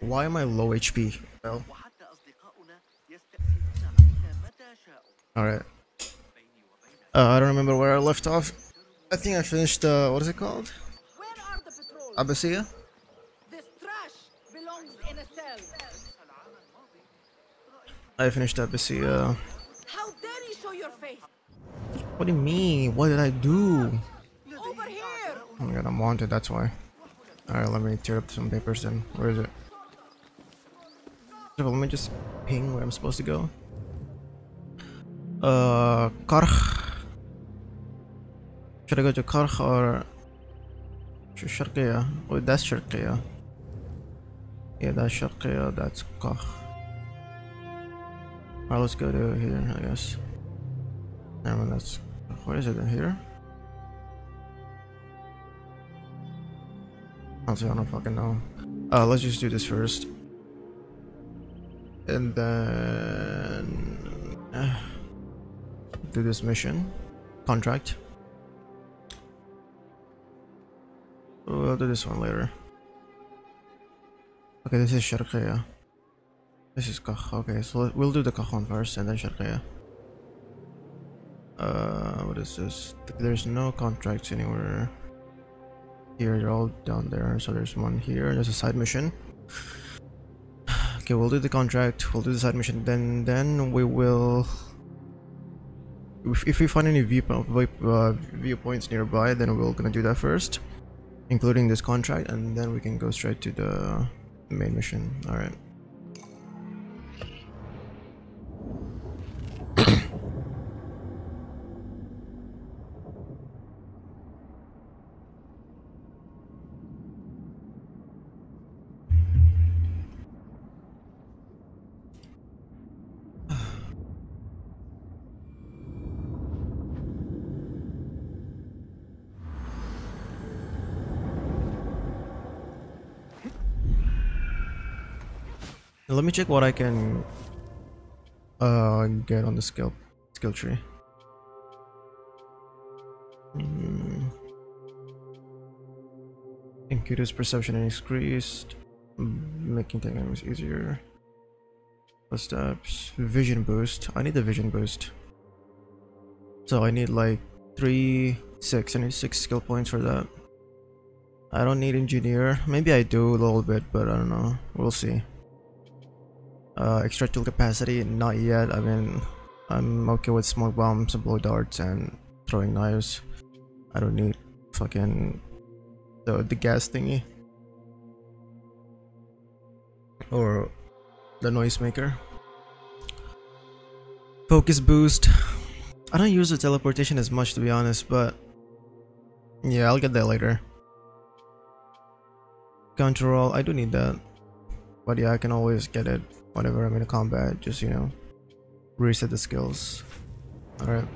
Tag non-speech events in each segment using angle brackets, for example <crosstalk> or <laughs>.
Why am I low HP? No. Alright. Uh, I don't remember where I left off. I think I finished, uh, what is it called? Abbasiyah? I finished Abbasiyah. What do you mean? What did I do? Oh my god, I'm wanted, that's why. Alright, let me tear up some papers then. Where is it? Let me just ping where I'm supposed to go. Uh, Karkh. Should I go to Karkh or... Sh- Sharqiya? Oh, that's Sharqiya. Yeah, that's Sharqiya, that's Karkh. Alright, let's go to here, I guess. Never mind, that's... What is it in here? I don't fucking know. Uh, let's just do this first. And then... uh, <sighs> do this mission. Contract. We'll do this one later. Okay, this is Sharqiya. This is Karkh. Okay, so we'll do the Karkh first and then Sharqiya. Uh, what is this? There's no contracts anywhere here they're all down there so there's one here there's a side mission. Okay we'll do the contract we'll do the side mission then then we will if, if we find any view, view, uh, viewpoints nearby then we're gonna do that first including this contract and then we can go straight to the main mission. All right let me check what i can uh get on the skill skill tree Hmm. Incutus perception increased, making techniques easier. Steps, vision boost. I need the vision boost. So I need like three, six. I need six skill points for that. I don't need engineer. Maybe I do a little bit, but I don't know. We'll see. Uh, extra tool capacity, not yet. I mean, I'm okay with smoke bombs and blow darts and throwing knives. I don't need fucking the the gas thingy or the noisemaker. Focus boost. I don't use the teleportation as much to be honest, but yeah, I'll get that later. Control, I do need that, but yeah, I can always get it whenever I'm in combat. Just you know, reset the skills. All right.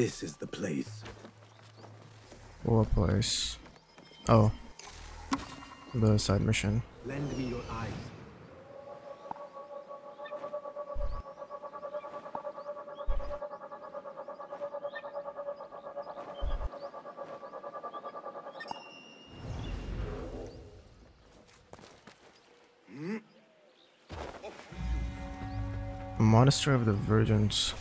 This is the place. What place? Oh. The side mission. Lend me your eyes. Monastery of the Virgins.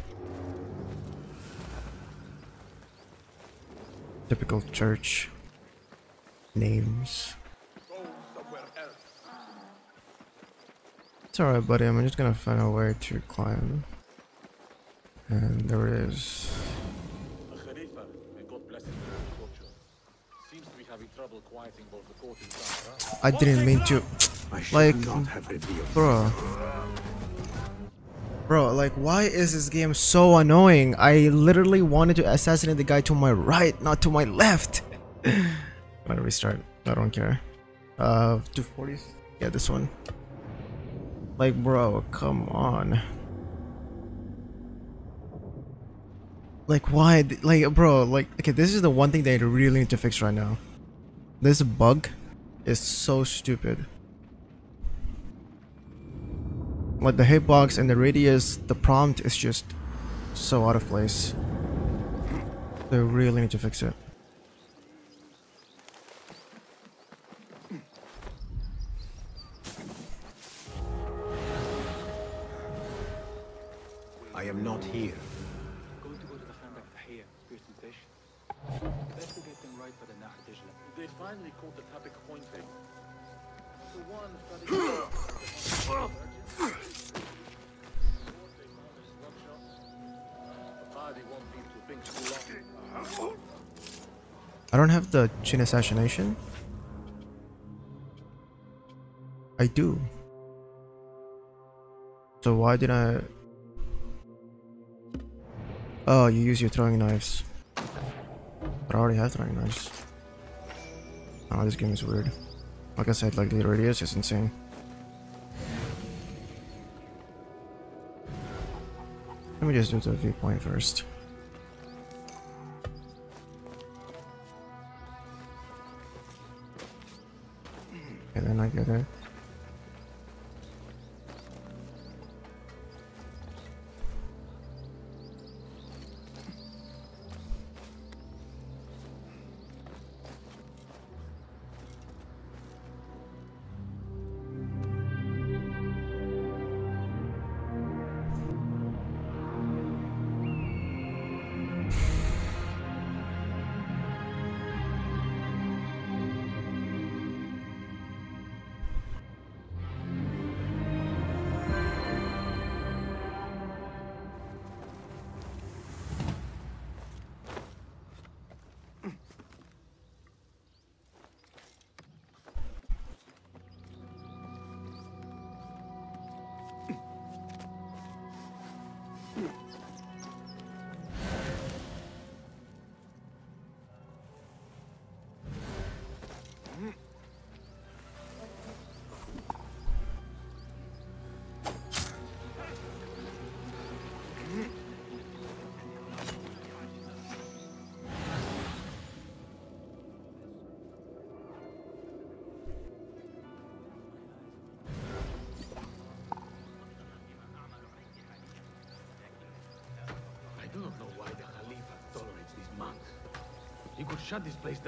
Church names. It's alright, buddy. I'm just gonna find a way to climb. And there it is. I didn't mean to. Like-. Bro. Bro, like, why is this game so annoying? I literally wanted to assassinate the guy to my right, not to my left. <laughs> I'm gonna restart. I don't care. Uh, 240? Yeah, this one. Like, bro, come on. Like, why? Like, bro, like, okay, this is the one thing they really need to fix right now. This bug is so stupid. Like the hitbox and the radius, the prompt is just so out of place. They really need to fix it. Chin assassination. I do. So why did I... Oh, you use your throwing knives. But I already have throwing knives. Oh, this game is weird. Like I said, like the radius is insane. Let me just do the viewpoint first. And I get it.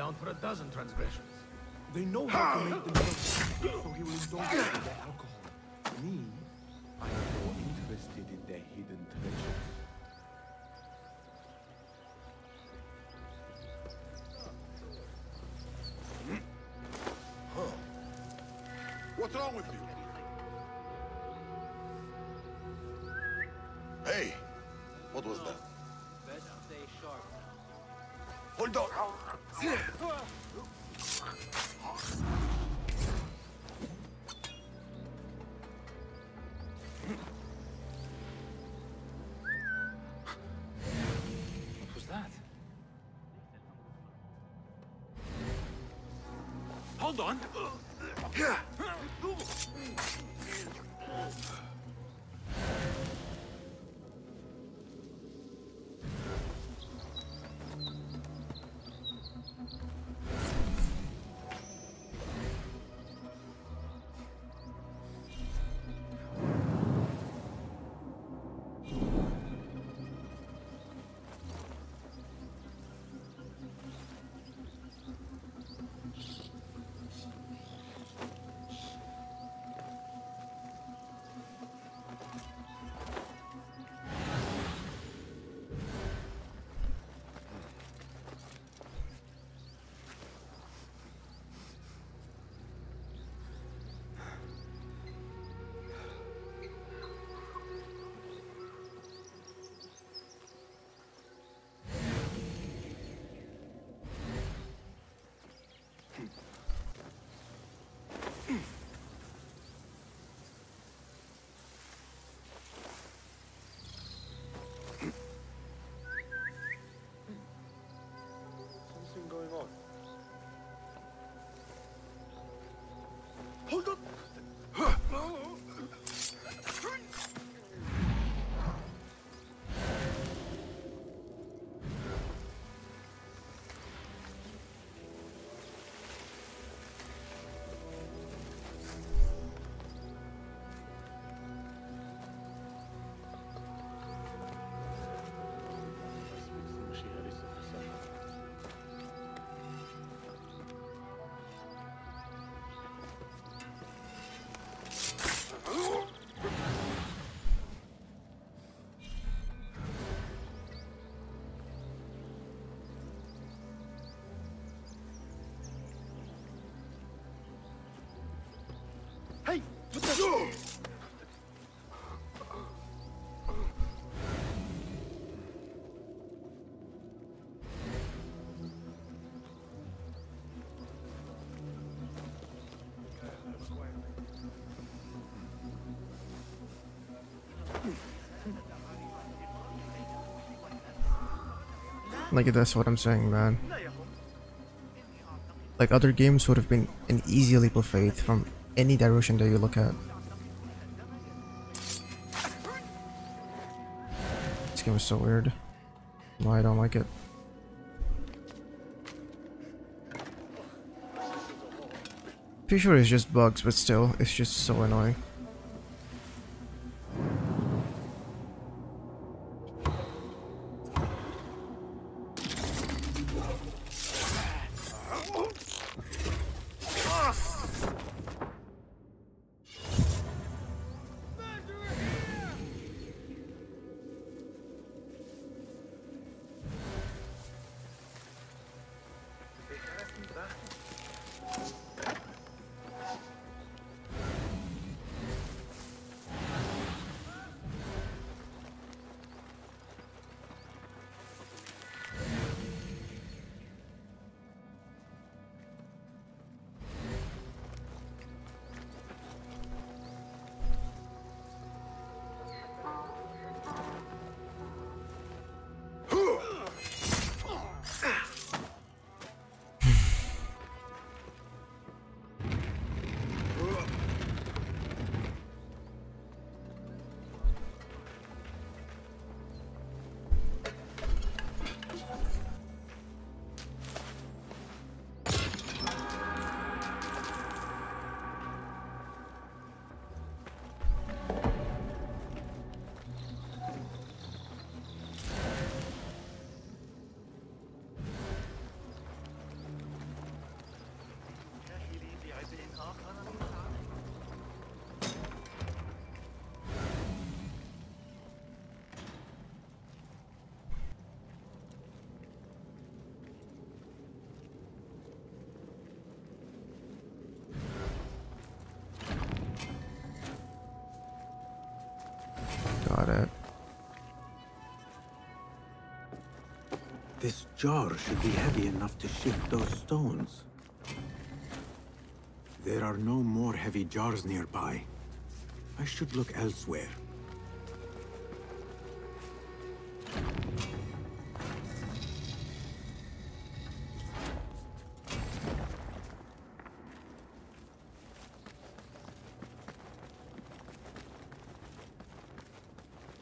Down for a dozen transgressions. They know how to make themselves so he will indulge in their alcohol. Me, I am more interested in their hidden treasures. What's wrong with you? Hey, what was that? Best stay sharp. Hold on. What was that? Hold on! Hold on. What the? Like that's what I'm saying, man. Like other games would have been an of faith from any direction that you look at. This game is so weird. No, I don't like it. Pretty sure it's just bugs, but still, it's just so annoying. This jar should be heavy enough to shift those stones. There are no more heavy jars nearby. I should look elsewhere.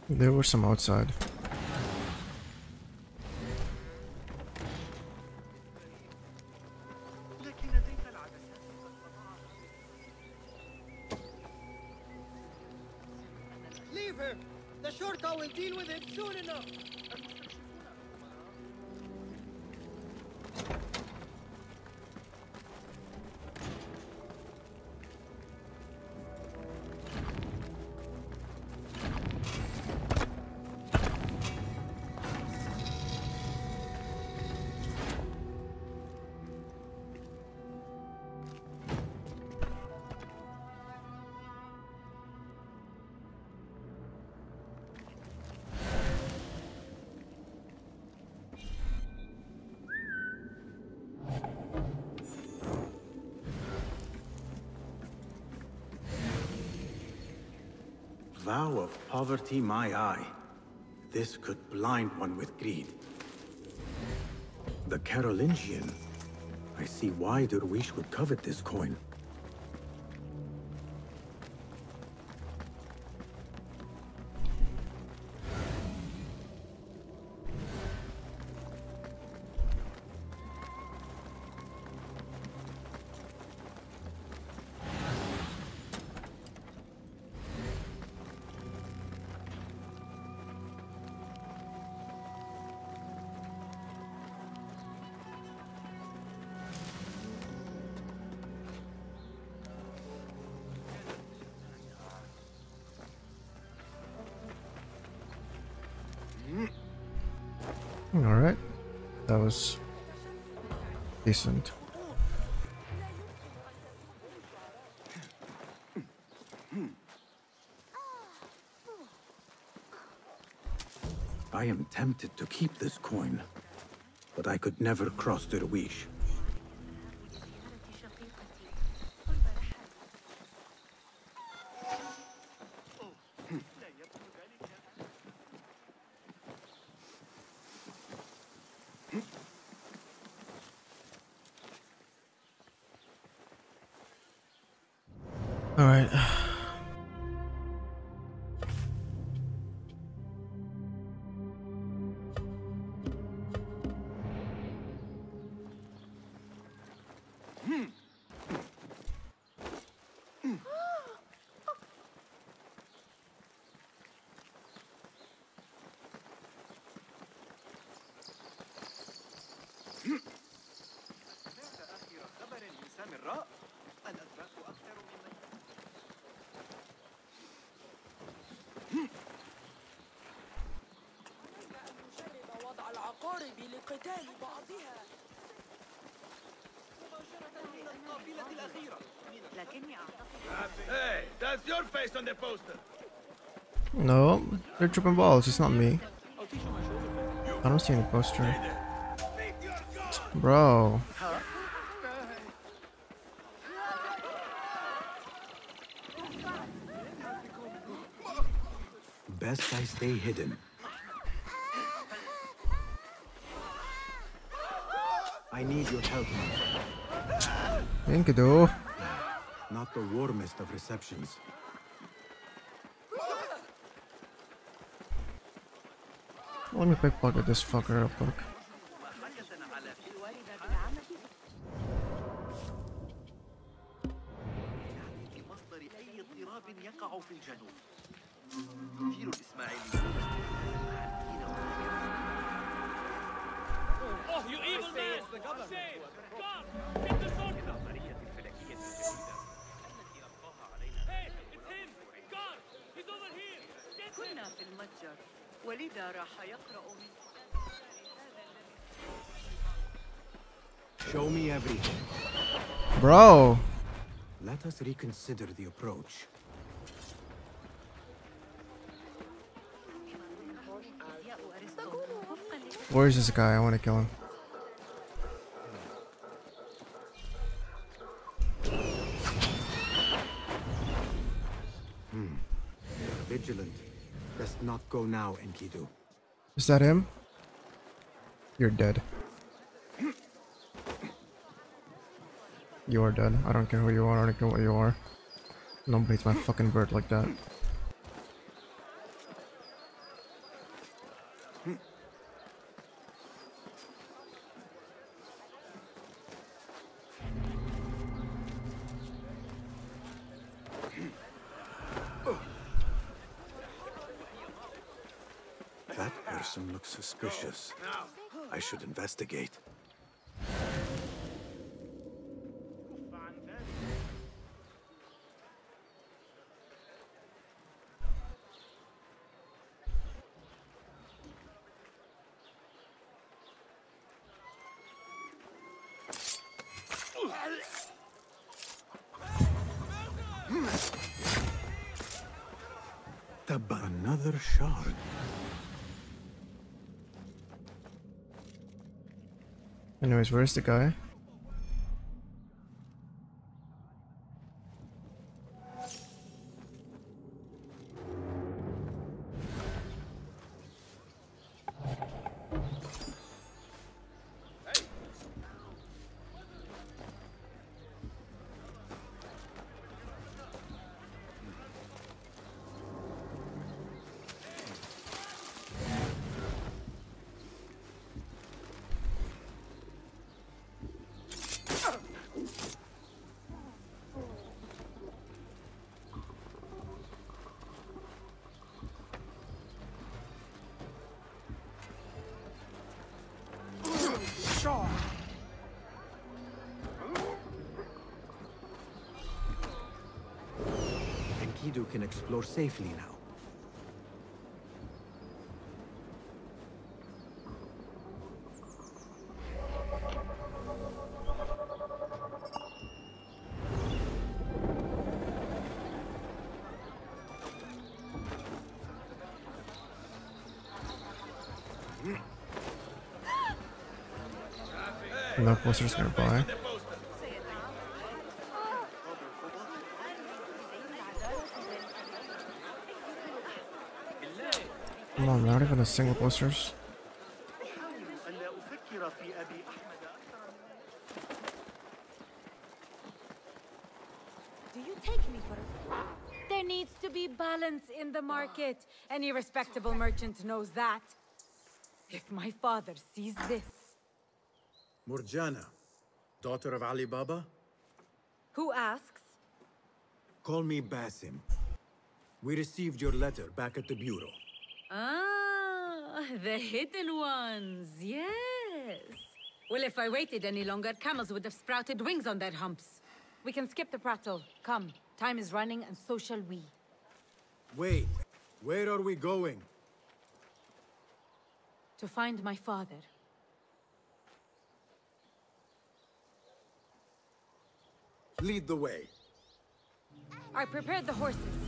There were some outside. Poverty, my eye. This could blind one with greed. The Carolingian. I see why Derwish would covet this coin. tempted to keep this coin, but I could never cross Derwish. All right. العقارب لقتال بعضها القافلة الأخيرة لكني أعتقد Hey, that's your face on the poster. No, they're tripping balls. It's not me. I don't see any poster. Bro. Best I stay hidden. Your help, man. Enkidu. Not the warmest of receptions. Let me pickpocket this fucker real quick. Reconsider the approach. Where's this guy? I want to kill him. Hmm. Vigilant. Best not go now, Enkidu. Is that him? You're dead. You are dead. I don't care who you are. I don't care what you are. Don't my fucking bird like that. That person looks suspicious. I should investigate. Another shard. Anyways, where's the guy? Kido can explore safely now. No monsters nearby. Me for a... There needs to be balance in the market. Any respectable merchant knows that. If my father sees this... Murjana, daughter of Ali Baba? Who asks? Call me Basim. We received your letter back at the Bureau. <laughs> The hidden ones, yes. Well, if I waited any longer, camels would have sprouted wings on their humps. We can skip the prattle. Come, time is running and so shall we. Wait, where are we going? To find my father. Lead the way. I prepared the horses.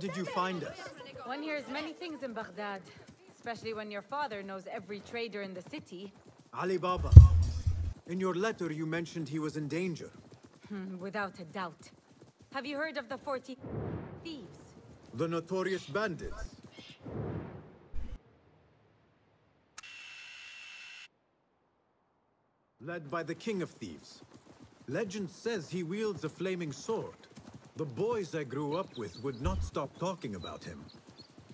Did you find us? One hears many things in Baghdad, especially when your father knows every trader in the city. Ali Baba. In your letter, you mentioned he was in danger. Hmm, Without a doubt. Have you heard of the 40 thieves? The notorious bandits. Led by the King of Thieves. Legend says he wields a flaming sword. The boys I grew up with would not stop talking about him.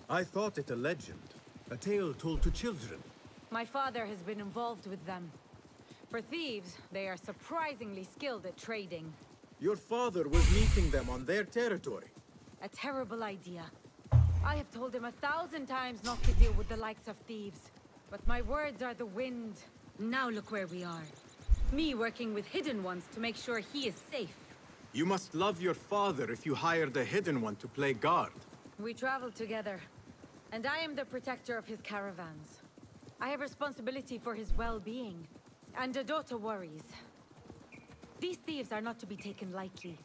I thought it a legend, a tale told to children. My father has been involved with them. For thieves, they are surprisingly skilled at trading. Your father was meeting them on their territory. A terrible idea. I have told him a thousand times not to deal with the likes of thieves. But my words are the wind. Now look where we are. Me working with hidden ones to make sure he is safe. You must love your father if you hired a hidden one to play guard. We travel together, and I am the protector of his caravans. I have responsibility for his well-being, and Dodota worries. These thieves are not to be taken lightly.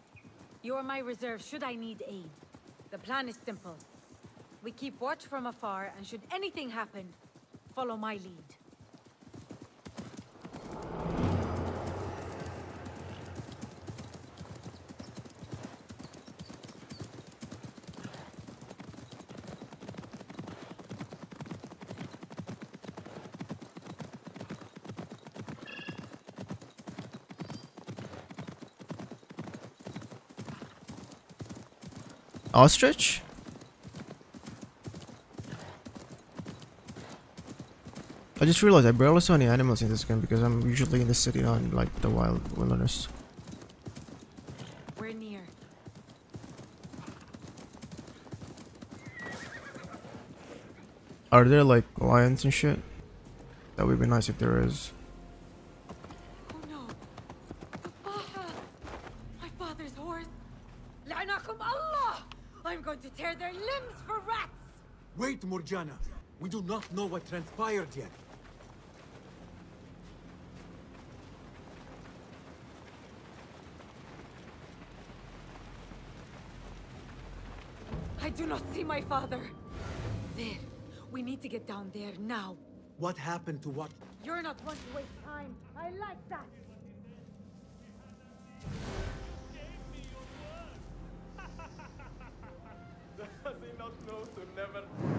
You are my reserve should I need aid. The plan is simple. We keep watch from afar, and should anything happen, follow my lead. Ostrich? I just realized I barely saw any animals in this game because I'm usually in the city, not in like the wild wilderness. We're near. Are there like lions and shit? That would be nice if there is. Oh no! Baha! My father's horse! La'anakum Allah! I'm going to tear their limbs for rats! Wait, Murjana. We do not know what transpired yet. I do not see my father. There. We need to get down there now. What happened to what? You're not one to waste time. I like that. Does he not know to never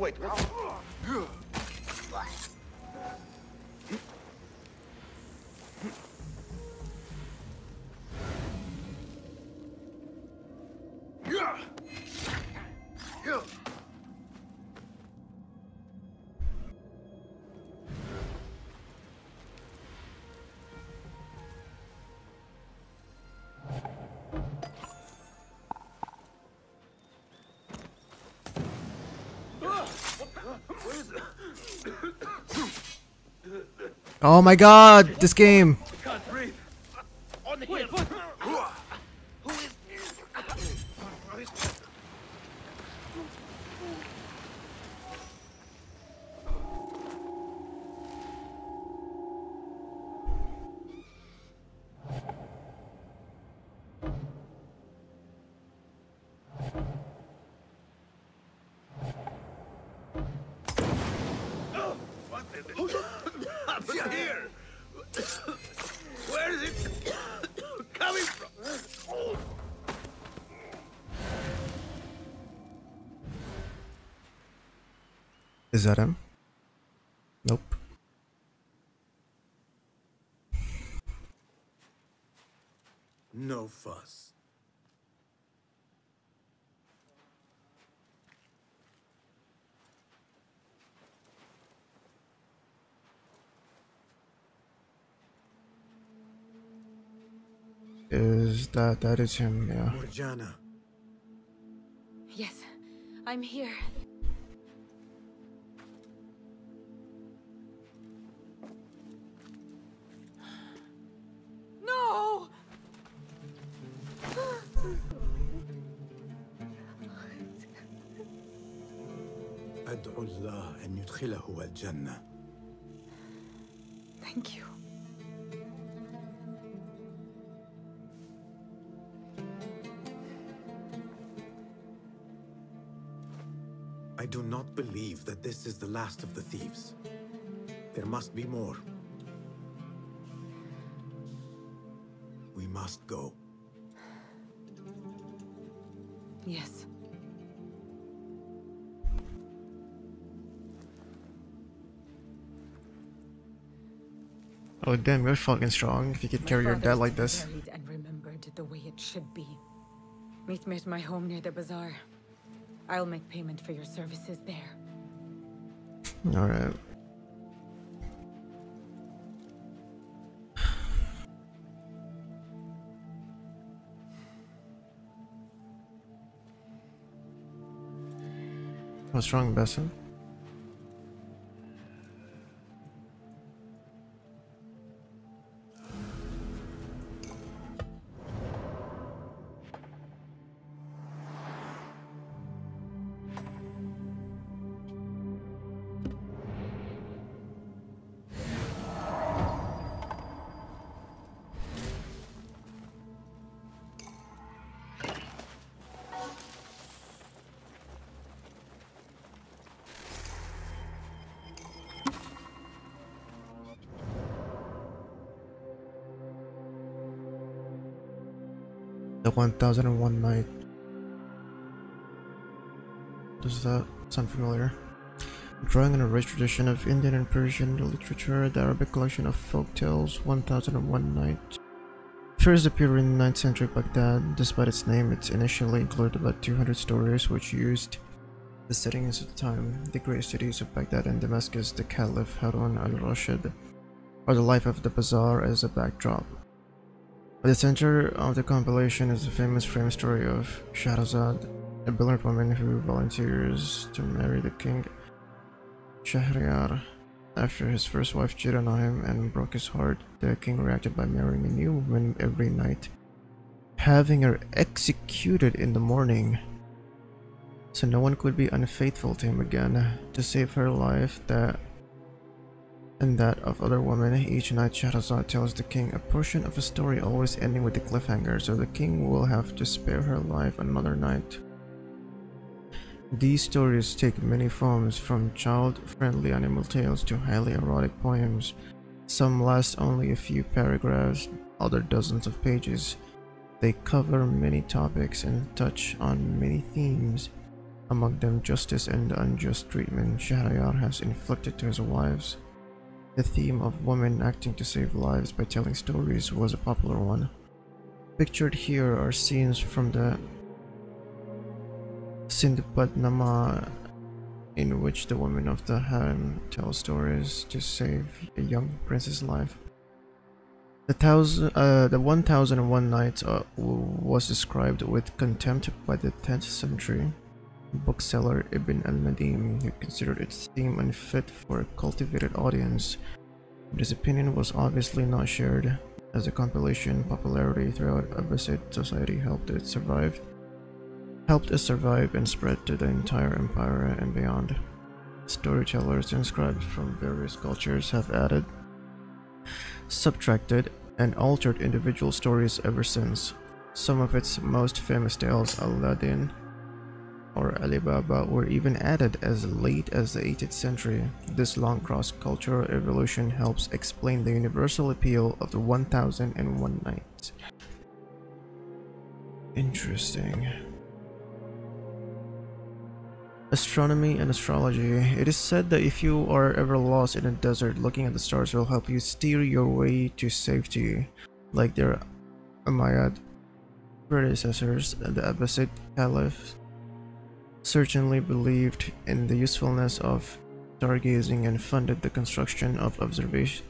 Wait. Oh my god, this game! Is that him? Nope. No fuss. Is that that is him, yeah. Morjana, Yes, I'm here. الله أن يدخله الجنة. Thank you. I do not believe that this is the last of the thieves. There must be more. We must go. Yes. Oh damn, you're fucking strong if you can carry your dad like this. And remembered the way it should be. Meet me at my home near the bazaar. I'll make payment for your services there. Alright. What's <sighs> wrong, Besson? The 1001 Night. Does that sound familiar? Drawing on a rich tradition of Indian and Persian literature, the Arabic collection of folk tales 1001 Night first appeared in 9th century Baghdad. Despite its name, it initially included about 200 stories which used the settings of the time, the great cities of Baghdad and Damascus, the Caliph Harun al-Rashid, or the life of the bazaar as a backdrop. At the center of the compilation is the famous frame story of Shahrazad, a brilliant woman who volunteers to marry the king Shahryar. After his first wife cheated on him and broke his heart, the king reacted by marrying a new woman every night, having her executed in the morning. So no one could be unfaithful to him again. To save her life, that and that of other women, each night Shahrazad tells the king a portion of a story always ending with a cliffhanger, so the king will have to spare her life another night. These stories take many forms, from child-friendly animal tales to highly erotic poems. Some last only a few paragraphs, other dozens of pages. They cover many topics and touch on many themes, among them justice and unjust treatment Shahryar has inflicted to his wives. The theme of women acting to save lives by telling stories was a popular one. Pictured here are scenes from the Sindbadnama, in which the women of the harem tell stories to save a young prince's life. The thousand, uh, the 1001 Nights uh, was described with contempt by the 10th century bookseller Ibn al-Nadim, who considered its theme unfit for a cultivated audience. But his opinion was obviously not shared, as the compilation popularity throughout Abbasid society helped it survive, helped it survive and spread to the entire empire and beyond. Storytellers and scribes from various cultures have added, subtracted, and altered individual stories ever since. Some of its most famous tales, Aladdin or Alibaba, were even added as late as the 18th century. This long cross-cultural evolution helps explain the universal appeal of the 1001 Nights. Interesting. Astronomy and astrology. It is said that if you are ever lost in a desert, looking at the stars will help you steer your way to safety, like their Umayyad predecessors, the Abbasid Caliphs certainly believed in the usefulness of stargazing and funded the construction of observation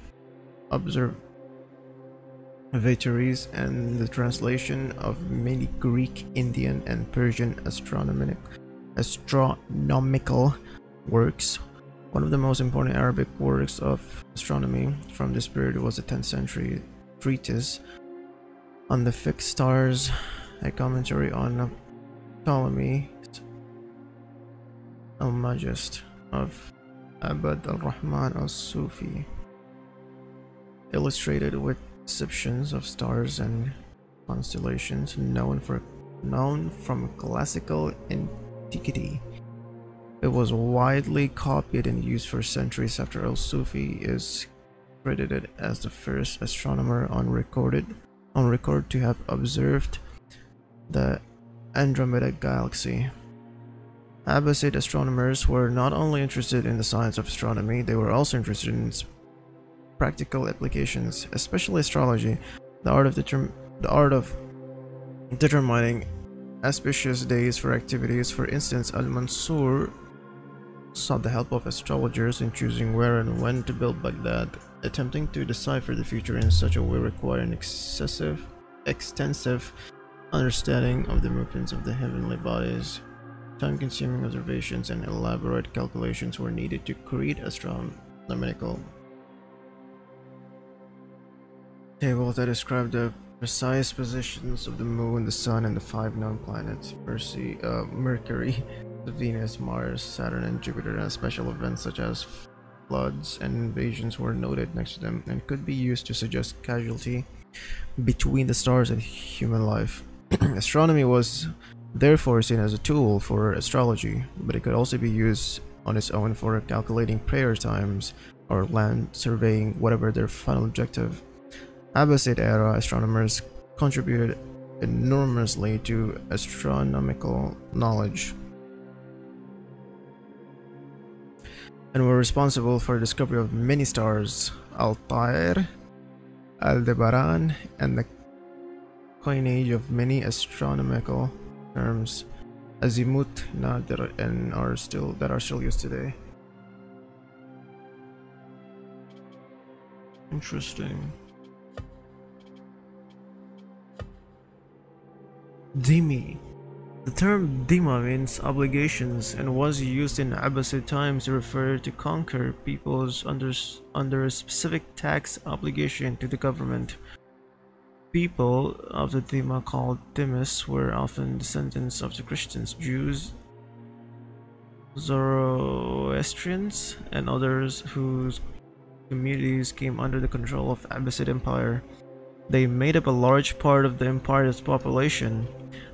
observatories and the translation of many Greek, Indian, and Persian astronomic astronomical works. One of the most important Arabic works of astronomy from this period was the 10th century treatise on the fixed stars, a commentary on Ptolemy al-Majest of Abd al-Rahman al-Sufi, illustrated with descriptions of stars and constellations known for known from classical antiquity. It was widely copied and used for centuries after al-Sufi is credited as the first astronomer on recorded on record to have observed the Andromeda galaxy. Abbasid astronomers were not only interested in the science of astronomy, they were also interested in its practical applications, especially astrology, the art of the art of determining auspicious days for activities. For instance, Al-Mansur sought the help of astrologers in choosing where and when to build Baghdad. Attempting to decipher the future in such a way required an excessive, extensive understanding of the movements of the heavenly bodies. Time-consuming observations and elaborate calculations were needed to create astronomical tables that describe the precise positions of the moon, the sun, and the five known planets Percy, uh, Mercury, <laughs> Venus, Mars, Saturn, and Jupiter, and special events such as floods and invasions were noted next to them and could be used to suggest casualty between the stars and human life. <clears throat> Astronomy was therefore seen as a tool for astrology, but it could also be used on its own for calculating prayer times or land surveying, whatever their final objective. Abbasid era astronomers contributed enormously to astronomical knowledge and were responsible for the discovery of many stars, Altair, Aldebaran, and the coinage of many astronomical terms azimuth nadir and are still that are still used today. Interesting. Dhimmi. The term dhimma means obligations and was used in Abbasid times to refer to conquer peoples under, under a specific tax obligation to the government. People of the Dhimma called Dhimmis were often descendants of the Christians, Jews, Zoroastrians, and others whose communities came under the control of Abbasid Empire. They made up a large part of the empire's population.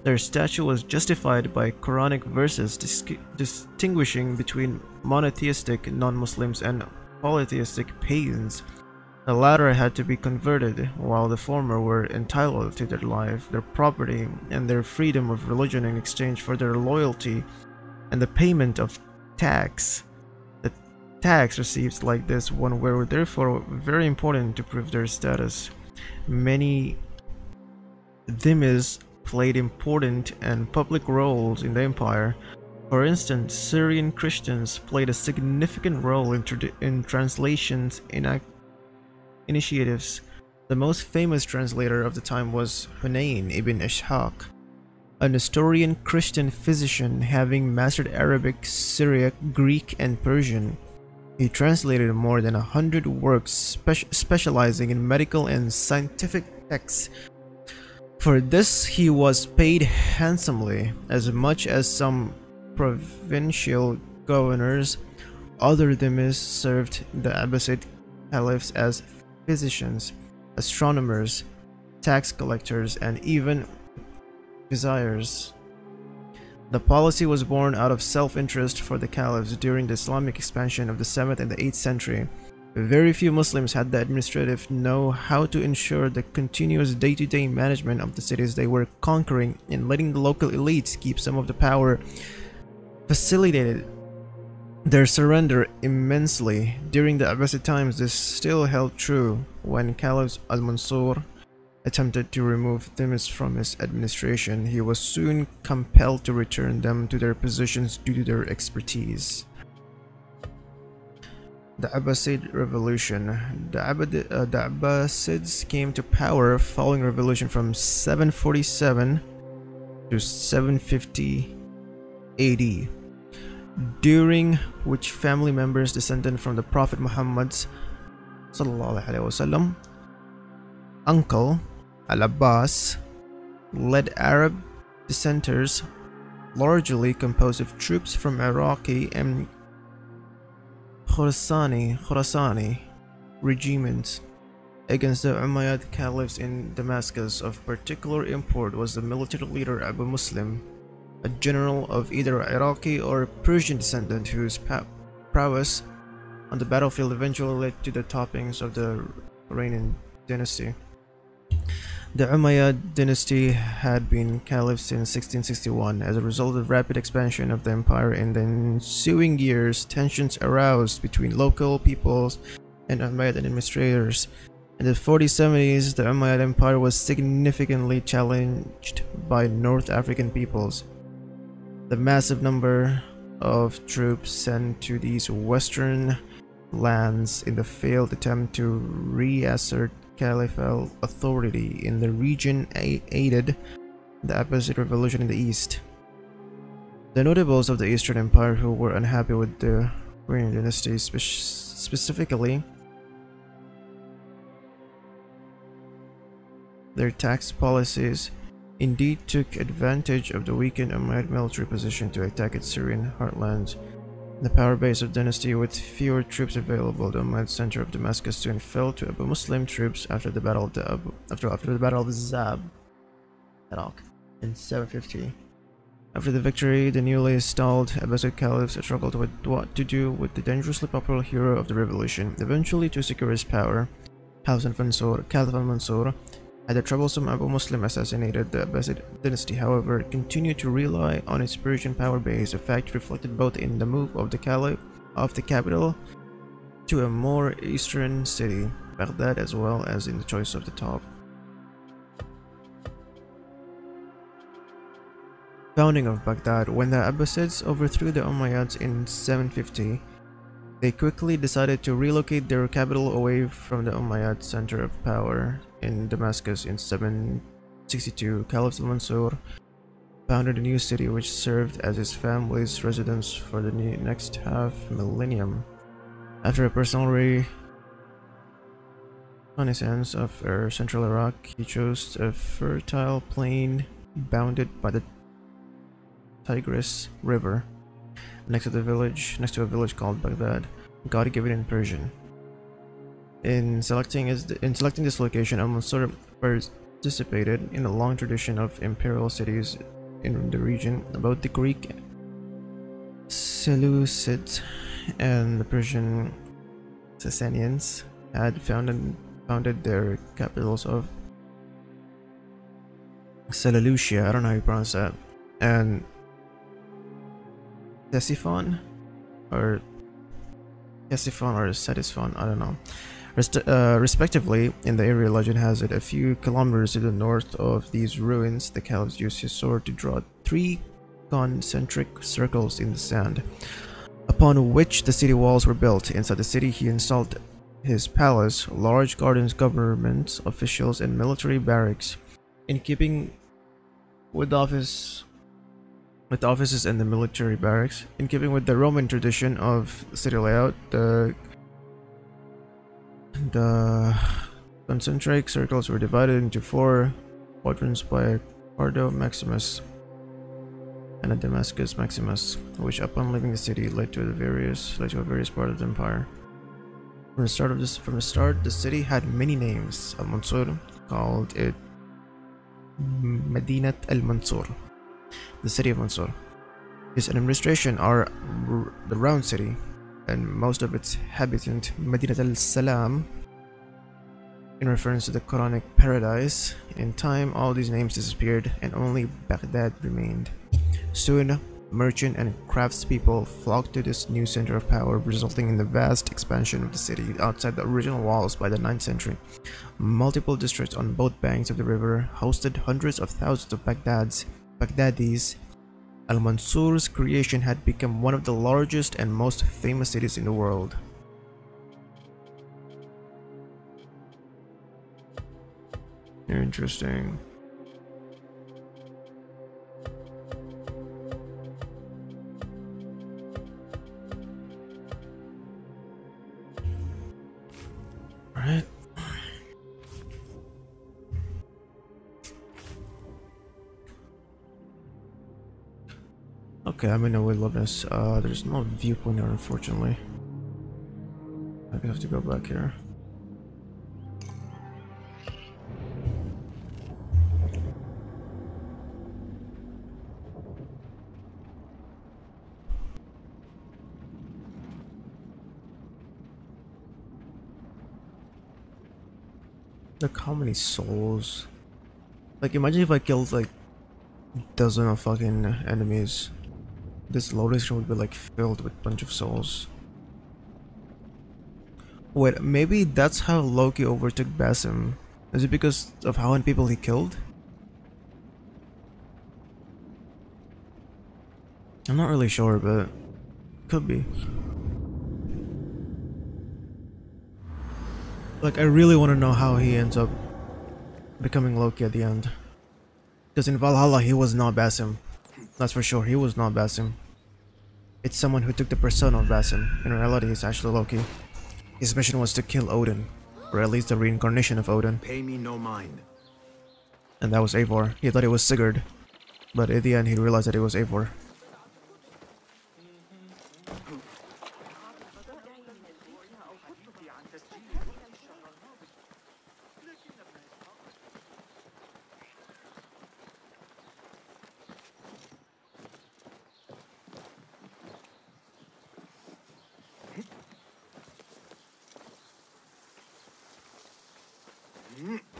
Their stature was justified by Quranic verses dis distinguishing between monotheistic non-Muslims and polytheistic pagans. The latter had to be converted, while the former were entitled to their life, their property, and their freedom of religion in exchange for their loyalty and the payment of tax. The tax received like this one were therefore very important to prove their status. Many dhimmis played important and public roles in the empire. For instance, Syrian Christians played a significant role in, in translations in initiatives. The most famous translator of the time was Hunayn ibn Ishaq, a Nestorian Christian physician having mastered Arabic, Syriac, Greek, and Persian. He translated more than a hundred works spe- specializing in medical and scientific texts. For this, he was paid handsomely, as much as some provincial governors. Other dhims served the Abbasid caliphs as physicians, astronomers, tax collectors, and even viziers. The policy was born out of self-interest for the caliphs during the Islamic expansion of the 7th and the 8th century. Very few Muslims had the administrative know how to ensure the continuous day-to-day management of the cities they were conquering and letting the local elites keep some of the power facilitated their surrender immensely. During the Abbasid times, this still held true when Caliph al-Mansur attempted to remove dhimmis from his administration. He was soon compelled to return them to their positions due to their expertise. The Abbasid Revolution. The, Abbad uh, the Abbasids came to power following revolution from 747 to 750 AD during which family members descended from the Prophet Muhammad's uncle Al-Abbas led Arab dissenters largely composed of troops from Iraqi and Khurasani regiments against the Umayyad caliphs in Damascus. Of particular import was the military leader Abu Muslim a general of either Iraqi or Persian descent whose prowess on the battlefield eventually led to the toppings of the reigning dynasty. The Umayyad dynasty had been caliph since 1661. As a result of rapid expansion of the empire in the ensuing years, tensions aroused between local peoples and Umayyad administrators. In the 4070s, the Umayyad Empire was significantly challenged by North African peoples. The massive number of troops sent to these western lands in the failed attempt to reassert caliphal authority in the region aided the Abbasid revolution in the east. The notables of the Eastern Empire who were unhappy with the reigning dynasty spe specifically their tax policies indeed took advantage of the weakened Umayyad military position to attack its Syrian heartland. The power base of dynasty with fewer troops available, the Umayyad center of Damascus soon fell to Abu Muslim troops after the battle of the Abu, after after the battle of Zab, in 750. After the victory, the newly installed Abbasid caliphs struggled with what to do with the dangerously popular hero of the revolution. Eventually, to secure his power, Caliph al-Mansur, Caliph al-Mansur had the troublesome Abu Muslim assassinated the Abbasid dynasty, however, continued to rely on its Persian power base, a fact reflected both in the move of the Caliph of the capital to a more eastern city, Baghdad, as well as in the choice of the top. Founding of Baghdad When the Abbasids overthrew the Umayyads in 750, they quickly decided to relocate their capital away from the Umayyad center of power in Damascus in 762, Caliph Mansur founded a new city which served as his family's residence for the next half millennium. After a personal reconnaissance of central Iraq, he chose a fertile plain bounded by the Tigris River, next to the village, next to a village called Baghdad, God given in Persian. In selecting, his, in selecting this location, Al-Mansur participated in a long tradition of imperial cities in the region about the Greek Seleucids and the Persian Sasanians had founded, founded their capitals of Seleucia, I don't know how you pronounce that, and Ctesiphon, or Ctesiphon or Ctesiphon, I don't know Rest uh, respectively, in the area legend has it a few kilometers to the north of these ruins, the caliph used his sword to draw three concentric circles in the sand, upon which the city walls were built. Inside the city, he installed his palace, large gardens, government officials, and military barracks. In keeping with the office with offices and the military barracks. In keeping with the Roman tradition of city layout, the the concentric circles were divided into four quadrants by cardo Maximus and a decumanus Maximus, which upon leaving the city led to the various led to a various part of the empire. From the start of this from the start, the city had many names. Al-Mansur called it Medinat al-Mansur, the city of Mansur. Its administration are the round city, and most of its habitant Medinat al-Salam, in reference to the Quranic paradise. In time, all these names disappeared, and only Baghdad remained. Soon, merchant and craftspeople flocked to this new center of power, resulting in the vast expansion of the city outside the original walls by the 9th century. Multiple districts on both banks of the river hosted hundreds of thousands of Baghdad's Baghdadis. Al-Mansur's creation had become one of the largest and most famous cities in the world. Interesting. Okay, I'm in a wilderness. Uh, there's no viewpoint here, unfortunately. I have to go back here. Look how many souls. Like imagine if I killed like dozen of fucking enemies. This loading screen would be like filled with bunch of souls. Wait, maybe that's how Loki overtook Basim. Is it because of how many people he killed? I'm not really sure, but could be. Like, I really want to know how he ends up becoming Loki at the end. Because in Valhalla, he was not Basim. That's for sure, he was not Basim. It's someone who took the persona of Basim. In reality, he's actually Loki. His mission was to kill Odin, or at least the reincarnation of Odin. Pay me no mind. And that was Eivor. He thought it was Sigurd. But at the end, he realized that it was Eivor.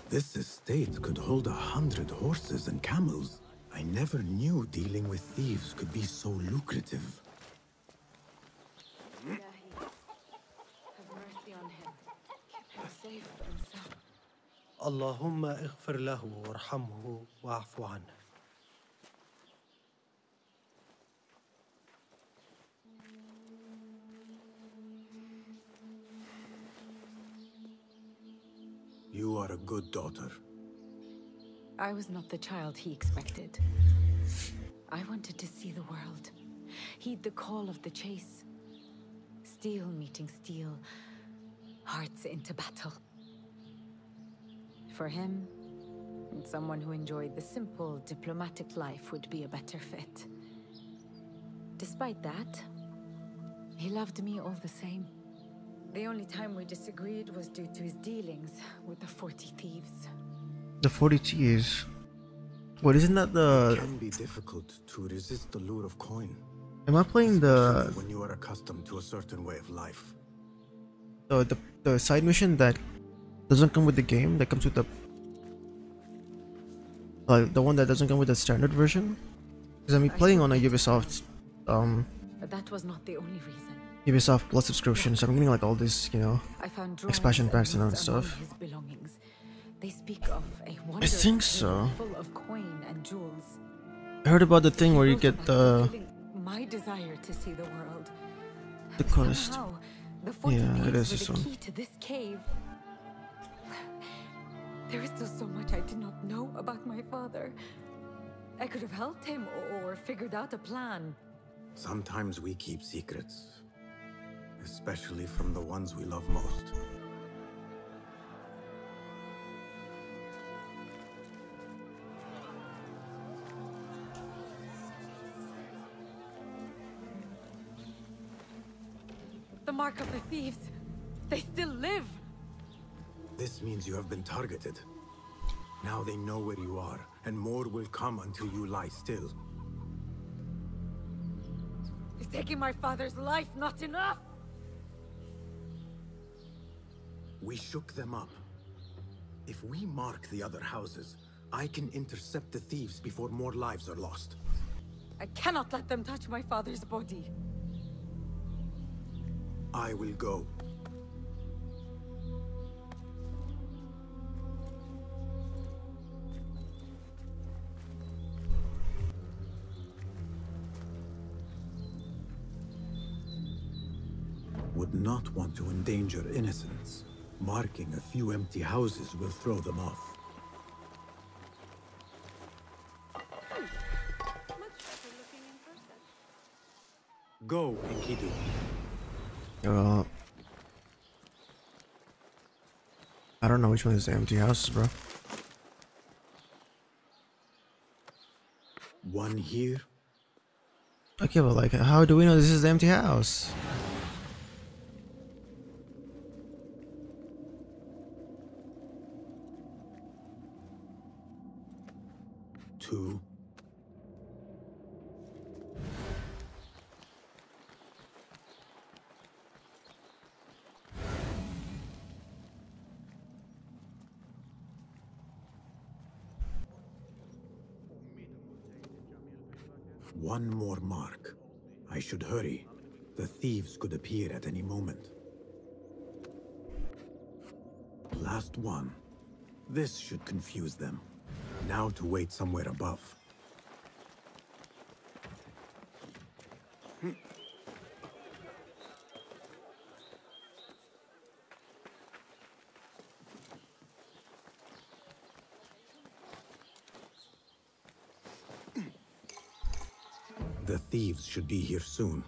This estate could hold a hundred horses and camels. I never knew dealing with thieves could be so lucrative. Have mercy on him. Keep him safe and sound. اللهم اغفر له وارحمه واعف عنه You are a good daughter. I was not the child he expected. I wanted to see the world, heed the call of the chase. Steel meeting steel, hearts into battle. For him, someone who enjoyed the simple, diplomatic life would be a better fit. Despite that, he loved me all the same. The only time we disagreed was due to his dealings with the Forty Thieves. The 40 T's. What isn't that It the... can be difficult to resist the lure of coin. Am I playing the... when you are accustomed to a certain way of life. the the, the side mission that doesn't come with the game that comes with the like the one that doesn't come with the standard version because i'm playing on a ubisoft um But that was not the only reason. Ubisoft Plus subscriptions. I'm getting like all this, you know, I found expansion packs and all that notes among stuff. His belongings. They speak of a I think so. full of coin and jewels. I heard about the thing where you get the my desire to see the world. the quest. Somehow, the Yeah, it is this the one. key to this cave. There is still so much I did not know about my father. I could have helped him or, or figured out a plan. Sometimes we keep secrets, especially from the ones we love most. Mark of the thieves. They still live. This means you have been targeted. Now they know where you are, and more will come until you lie still. Is taking my father's life not enough? We shook them up. If we mark the other houses, I can intercept the thieves before more lives are lost. I cannot let them touch my father's body. I will go. Would not want to endanger innocents. Marking a few empty houses will throw them off. Go, Enkidu. Uh, I don't know which one is the empty houses, bro. One here, Okay, but like, how do we know this is the empty house? two, One more mark. I should hurry. The thieves could appear at any moment. Last one. This should confuse them. Now to wait somewhere above. The thieves should be here soon.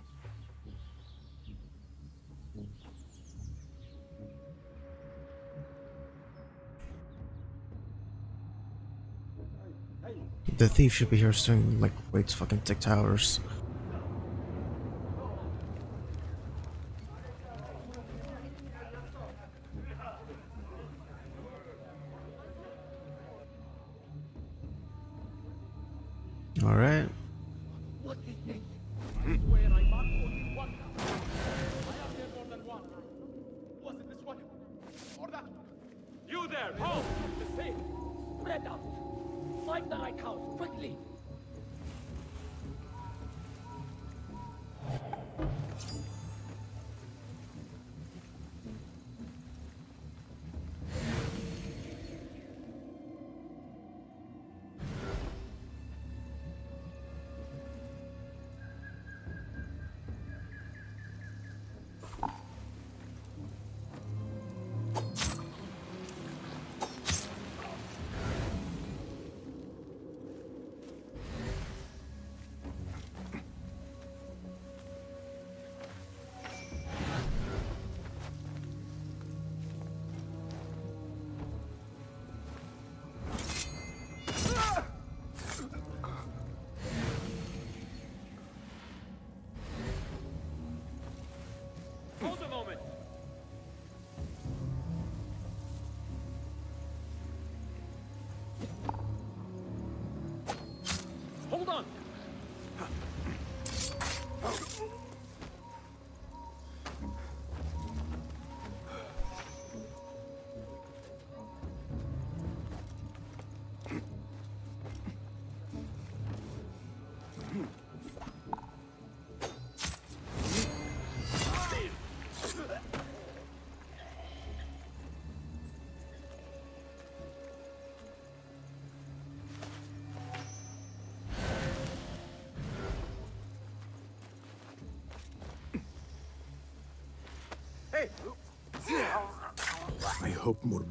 The thief should be here soon. Like, waits fucking six hours.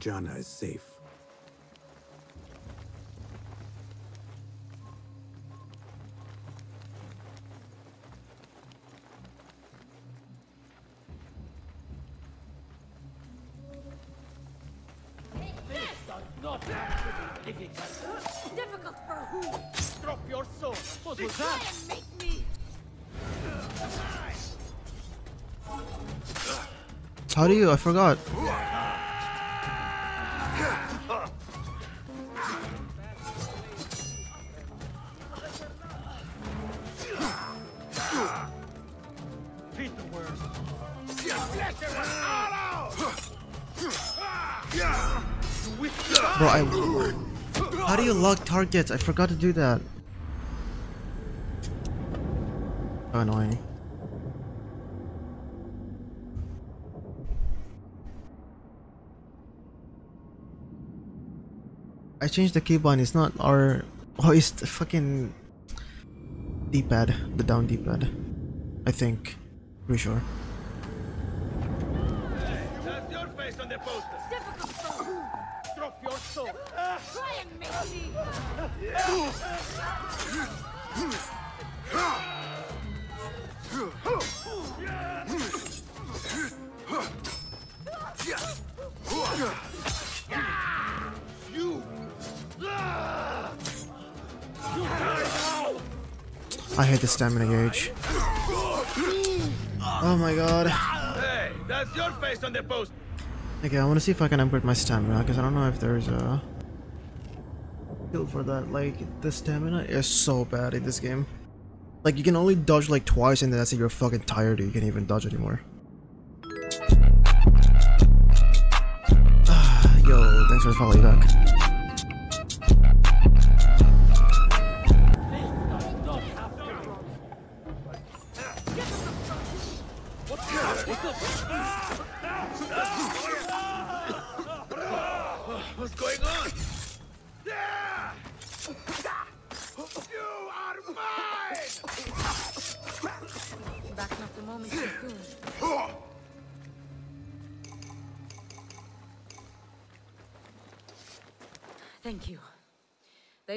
Hope Murjana is safe. Not Difficult for who? Drop your sword. What was that? make me. How do you? I forgot. Targets? I forgot to do that. So annoying. I changed the keybind. It's not our. Oh, it's the fucking D-pad, the down D-pad. I think. Pretty sure. Try and make me. You. I hate the stamina gauge. Oh my god. Hey, that's your face on the poster. Okay, I want to see if I can upgrade my stamina because I don't know if there's a for that. Like the stamina is so bad in this game. Like you can only dodge like twice and then that's it. You're fucking tired. You can't even dodge anymore. <sighs> Yo, thanks for following back.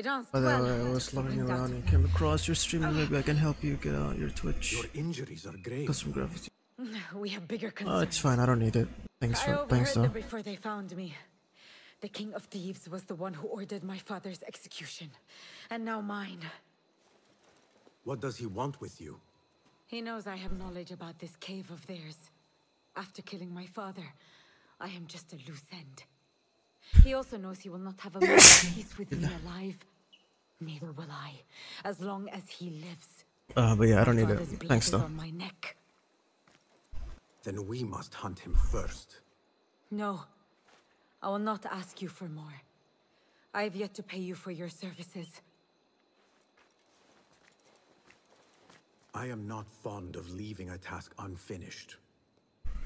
By the way, I was to looking around and came across your stream and maybe I can help you get out your Twitch Your injuries are grave. custom graphics. <laughs> We have bigger ah, concerns. Oh, it's fine. I don't need it. Thanks for overheard thanks though. them before they found me. The King of Thieves was the one who ordered my father's execution. And now mine. What does he want with you? He knows I have knowledge about this cave of theirs. After killing my father, I am just a loose end. He also knows he will not have a <laughs> moment of peace with me alive. Neither will I, as long as he lives. Uh, but yeah, I don't need it. Thanks though. on my neck. Then we must hunt him first. No, I will not ask you for more. I have yet to pay you for your services. I am not fond of leaving a task unfinished.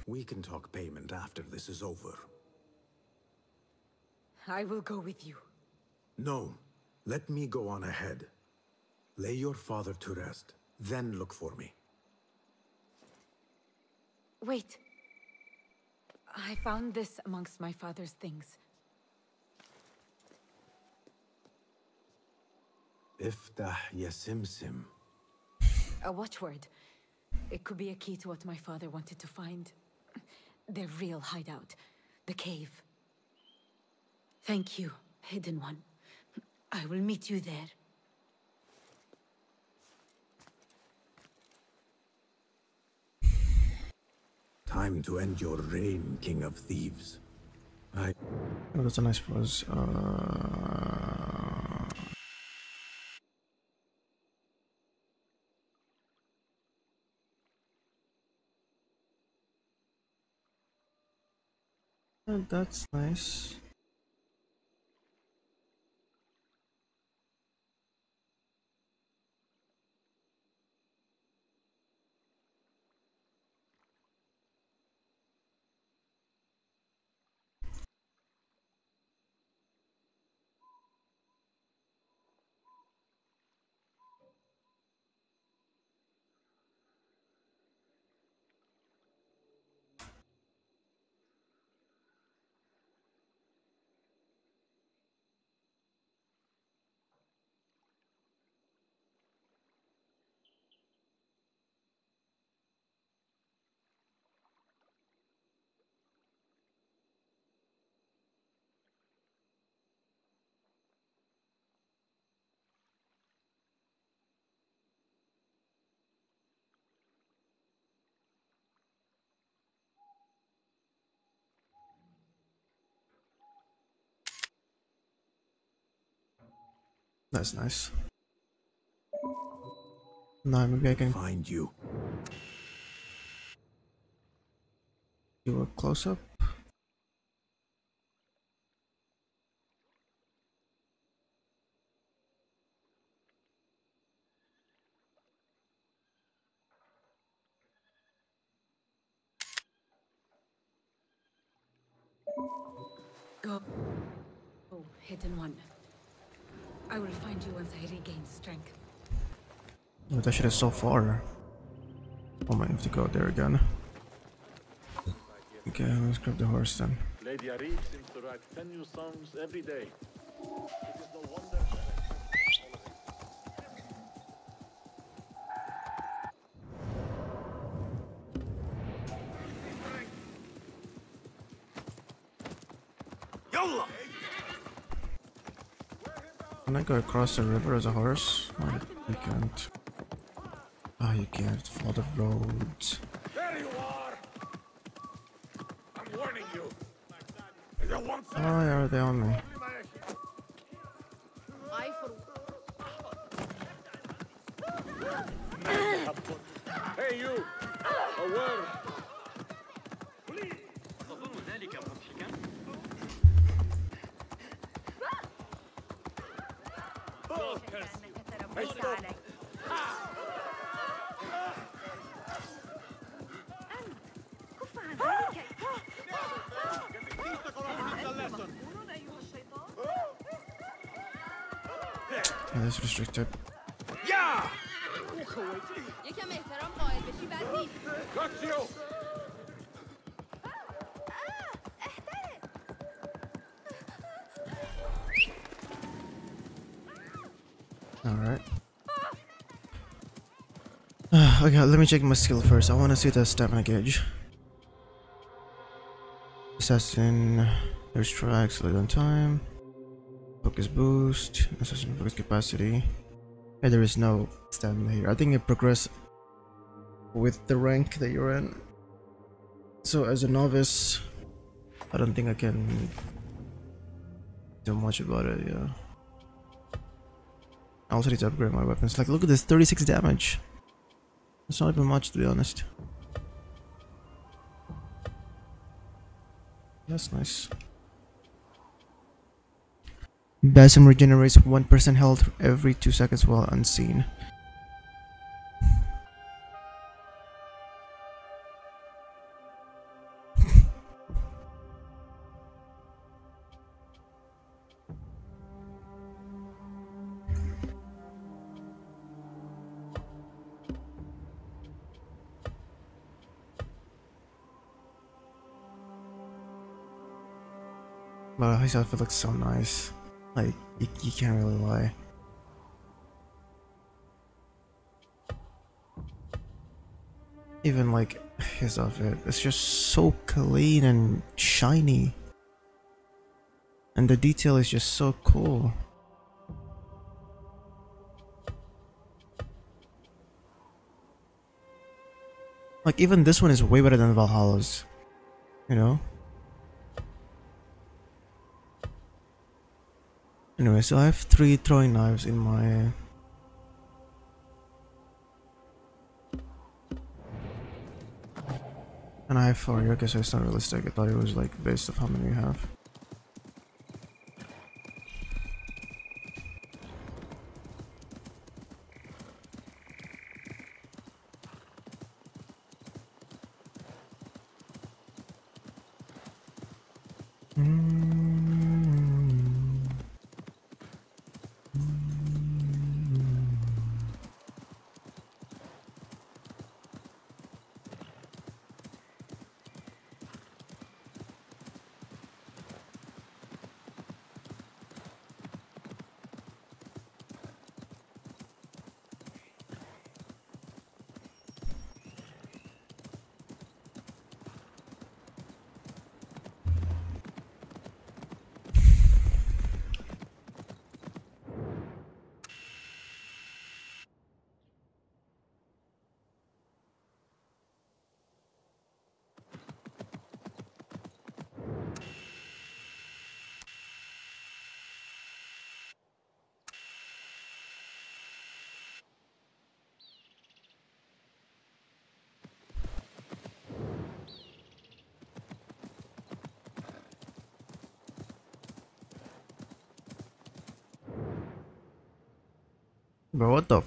We can talk payment after this is over. I will go with you. No, let me go on ahead. Lay your father to rest, then look for me. Wait. I found this amongst my father's things. Iftah Yasimsim. A watchword. It could be a key to what my father wanted to find. Their real hideout. The cave. Thank you, Hidden One. I will meet you there. Time to end your reign, King of Thieves. I. Oh, that's a nice pose. Uh... Uh, That's nice. That's nice. Now maybe I can find you. do a close up. Go. Oh, hidden one. I will find you once I regain strength. That shit is so far. Oh, I have to go there again. Okay, let's grab the horse then. Lady Arif seems to write 10 new songs every day. It is no wonder! Can I go across the river as a horse? You can't. Oh, you can't follow the road. There you are! I'm warning you. I don't want Why are they on me? Oh, okay, let me check my skill first. I want to see the stamina gauge. Assassin, there's tracks, lead on time, focus boost, assassin focus capacity. Yeah, there is no stamina here. I think it progress with the rank that you're in. So as a novice, I don't think I can do much about it, yeah. I also need to upgrade my weapons. Like, look at this, 36 damage. That's not even much, to be honest. That's nice. Basim regenerates 1% health every 2 seconds while unseen. His outfit looks so nice. Like, you, you can't really lie. Even like his outfit, it's just so clean and shiny. And the detail is just so cool. Like even this one is way better than Valhalla's. You know? Anyway, so I have three throwing knives in my uh, And I have four, I guess it's not realistic. I thought it was like based off how many you have.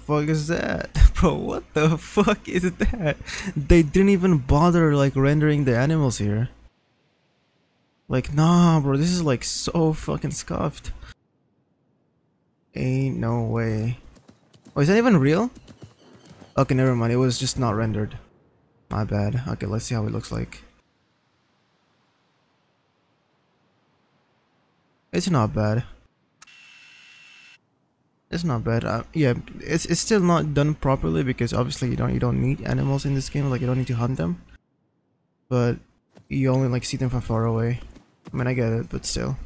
Fuck is that? <laughs> Bro, what the fuck is that? They didn't even bother like rendering the animals here. Like, nah, bro, this is like so fucking scuffed. Ain't no way. Oh, is that even real? Okay, never mind. It was just not rendered. My bad. Okay, let's see how it looks like. It's not bad. It's not bad. Uh, yeah, it's it's still not done properly because obviously you don't you don't need animals in this game. Like you don't need to hunt them, but you only like see them from far away. I mean, I get it, but still.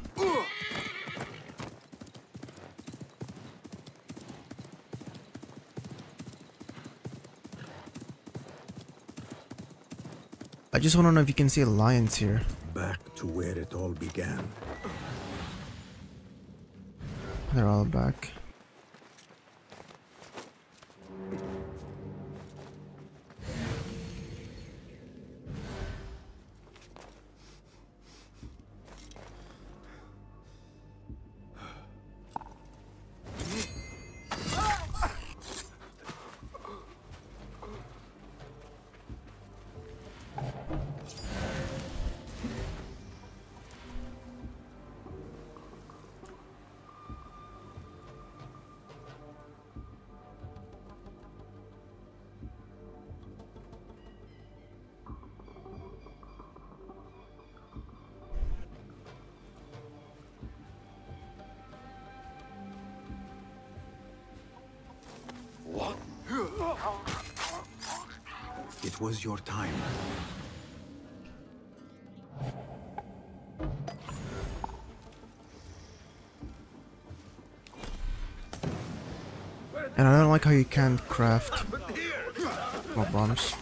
I just want to know if you can see lions here. Back to where it all began. They're all back. Was your time. And I don't like how you can't craft bombs.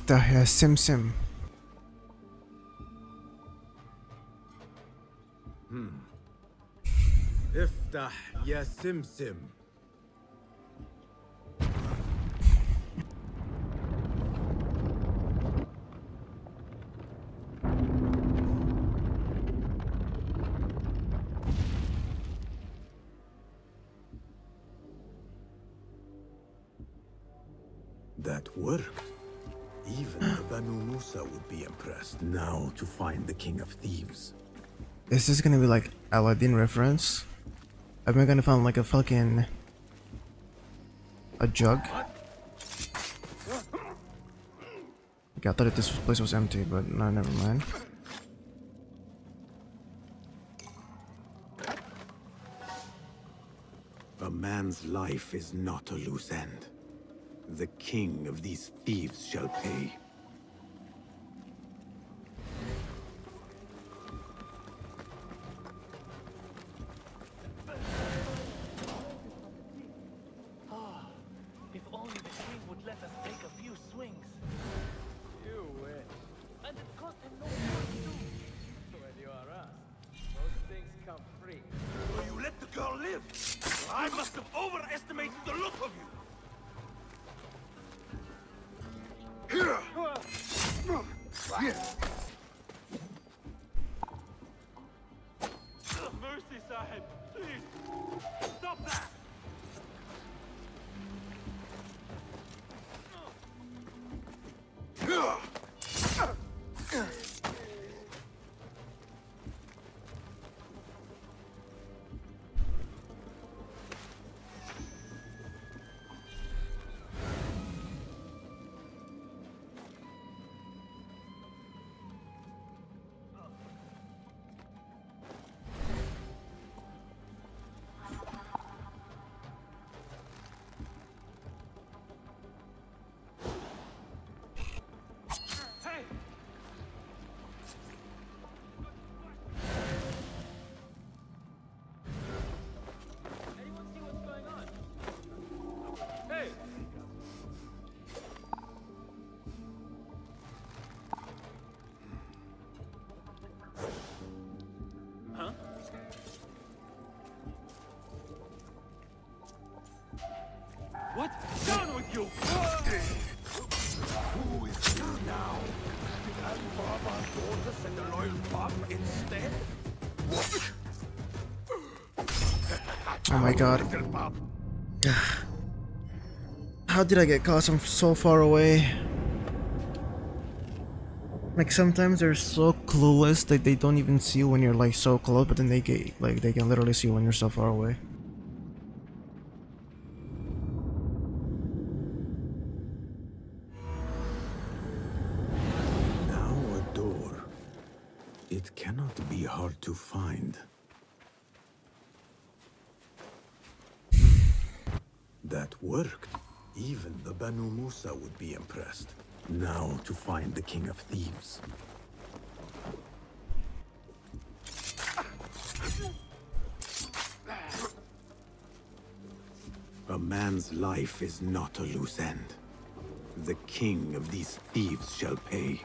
Öfter, Herr Simsim. Hm. Iftah, ya Simsim. Is this gonna be like Aladdin reference? Am I gonna find like a fucking a jug? Okay, I thought this place was empty, but no, never mind. A man's life is not a loose end. The king of these thieves shall pay. My god. <sighs> How did I get caught from so far away? Like sometimes they're so clueless that they don't even see when you're like so close, but then they get like they can literally see when you're so far away. Be impressed. Now to find the King of Thieves. A man's life is not a loose end. The king of these thieves shall pay.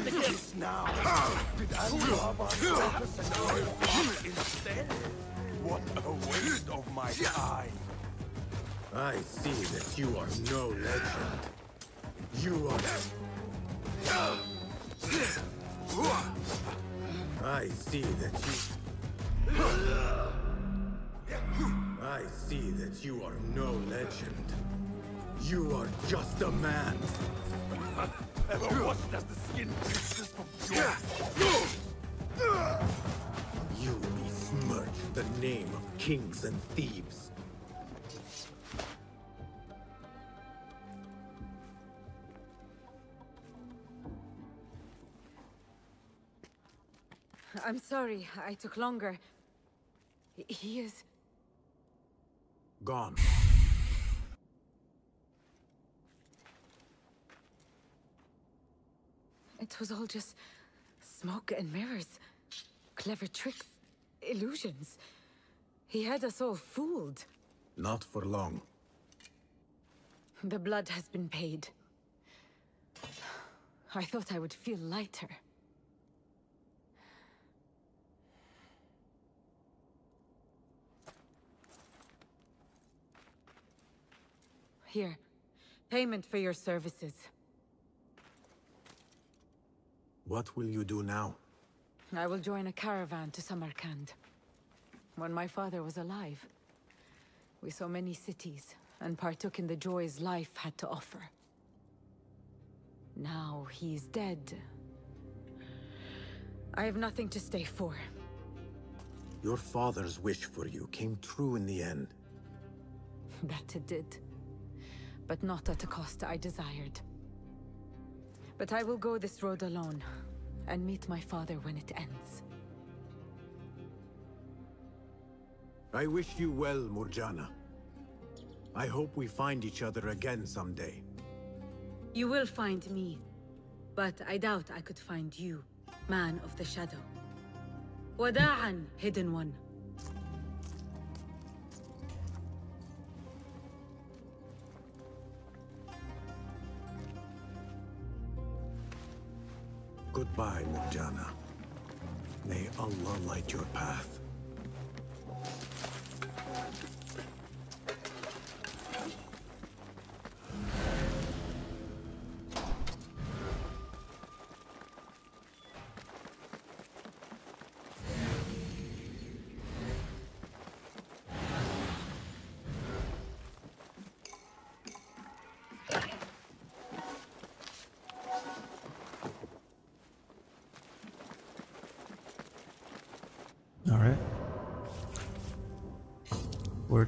On the kiss now. Did loyal pup instead? What a waste of my time. I see that you are no legend. You are... I see that you... I see that you are no legend. You are just a man. Ever watched as the skin creases from your... You besmirch the name of kings and thieves. I'm sorry, I took longer. He- He is. Gone. It was all just smoke and mirrors. Clever tricks, illusions. He had us all fooled. Not for long. The blood has been paid. I thought I would feel lighter. Here, payment for your services. What will you do now? I will join a caravan to Samarkand. When my father was alive, we saw many cities and partook in the joys life had to offer. Now he's dead. I have nothing to stay for. Your father's wish for you came true in the end. <laughs> That it did. But not at a cost I desired. But I will go this road alone, and meet my father when it ends. I wish you well, Murjana. I hope we find each other again someday. You will find me, but I doubt I could find you, man of the shadow. Wada'an, hidden one. Goodbye, Murjana. May Allah light your path.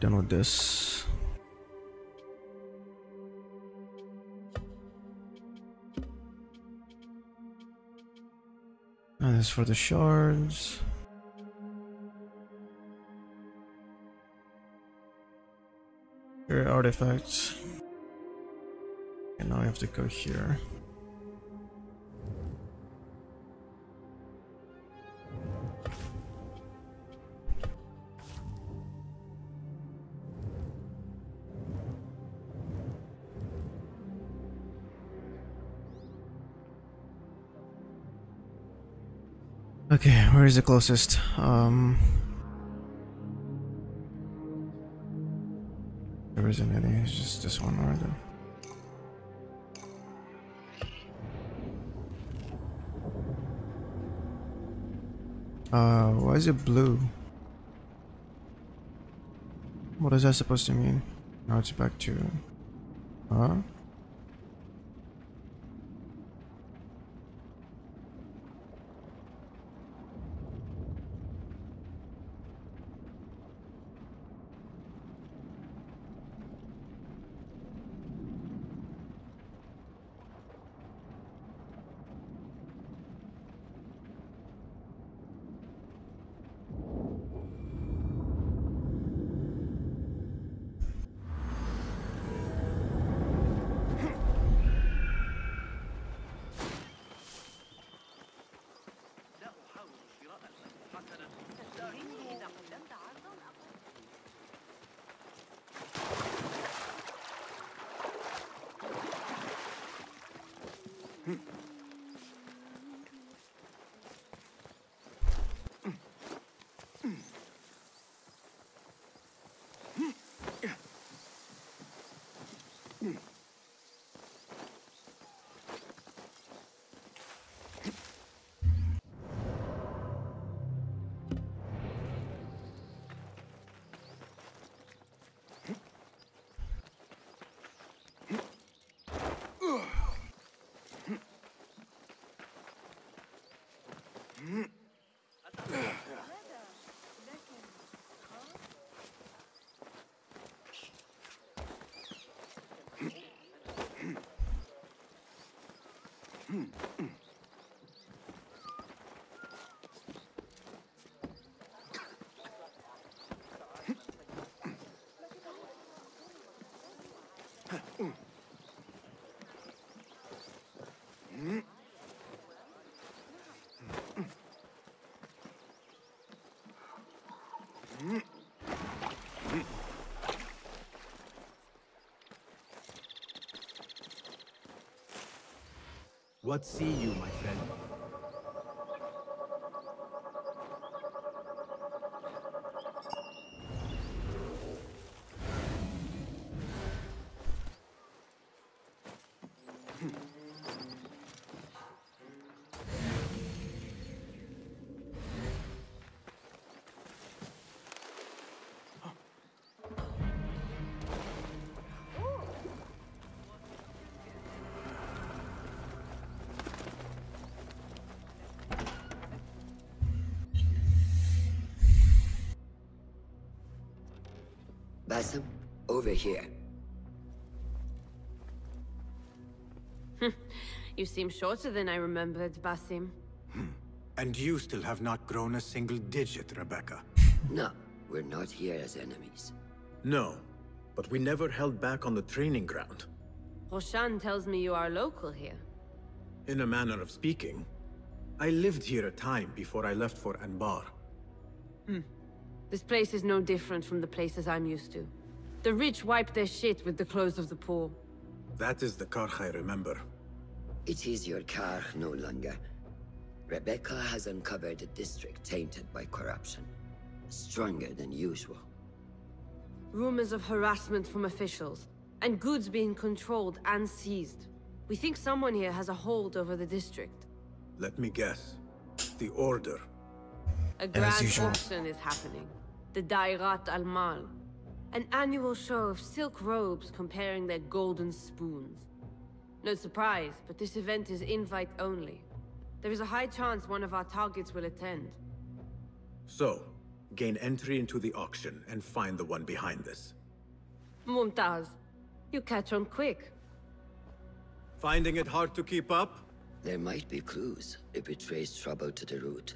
Done with this. And this for the shards. Here artifacts. And now I have to go here. Is the closest? Um, there isn't any. It's just this one right there. Uh, why is it blue? What is that supposed to mean? Now it's back to. Huh? Mm-hmm. Mm-hmm. What see you, my friend? Here. Hmm. You seem shorter than I remembered, Basim. Hmm. And you still have not grown a single digit, Rebecca. No, we're not here as enemies. No, but we never held back on the training ground. Roshan tells me you are local here. In a manner of speaking. I lived here a time before I left for Anbar. Hmm. This place is no different from the places I'm used to. The rich wipe their shit with the clothes of the poor. That is the Karkh I remember. It is your Karkh no longer. Rebecca has uncovered a district tainted by corruption. Stronger than usual. Rumors of harassment from officials, and goods being controlled and seized. We think someone here has a hold over the district. Let me guess. The Order. A grand auction is happening. The Dairat al-Mal. An annual show of silk robes comparing their golden spoons. No surprise, but this event is invite only. There is a high chance one of our targets will attend. So, gain entry into the auction and find the one behind this. Mumtaz, you catch on quick. Finding it hard to keep up? There might be clues if it trace trouble to the root.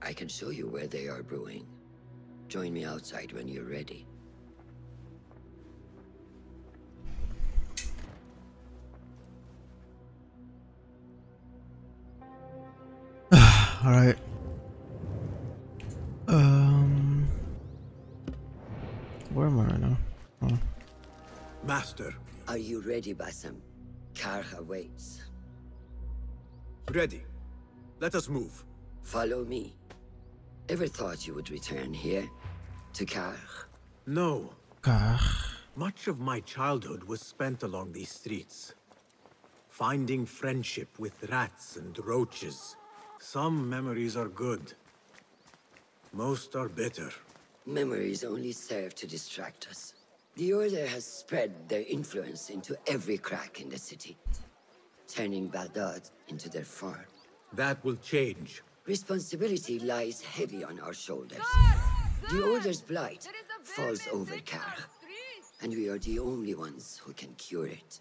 I can show you where they are brewing. Join me outside when you're ready. Alright. Um. Where am I right now? Oh. Master. Are you ready, Basim? Karha waits. Ready. Let us move. Follow me. Ever thought you would return here? To Karkh? No. Karkh. Much of my childhood was spent along these streets. Finding friendship with rats and roaches. Some memories are good. Most are bitter. Memories only serve to distract us. The Order has spread their influence into every crack in the city, turning Baghdad into their farm. That will change. Responsibility lies heavy on our shoulders. The Order's blight falls over Karkh, and we are the only ones who can cure it.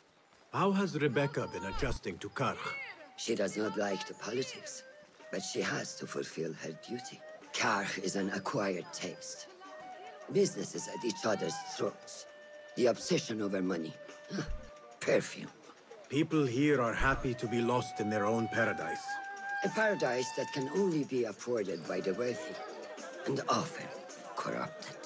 How has Rebecca been adjusting to Karkh? She does not like the politics, but she has to fulfill her duty. Karkh is an acquired taste. Businesses at each other's throats. The obsession over money. Perfume. People here are happy to be lost in their own paradise. A paradise that can only be afforded by the wealthy, and often corrupted.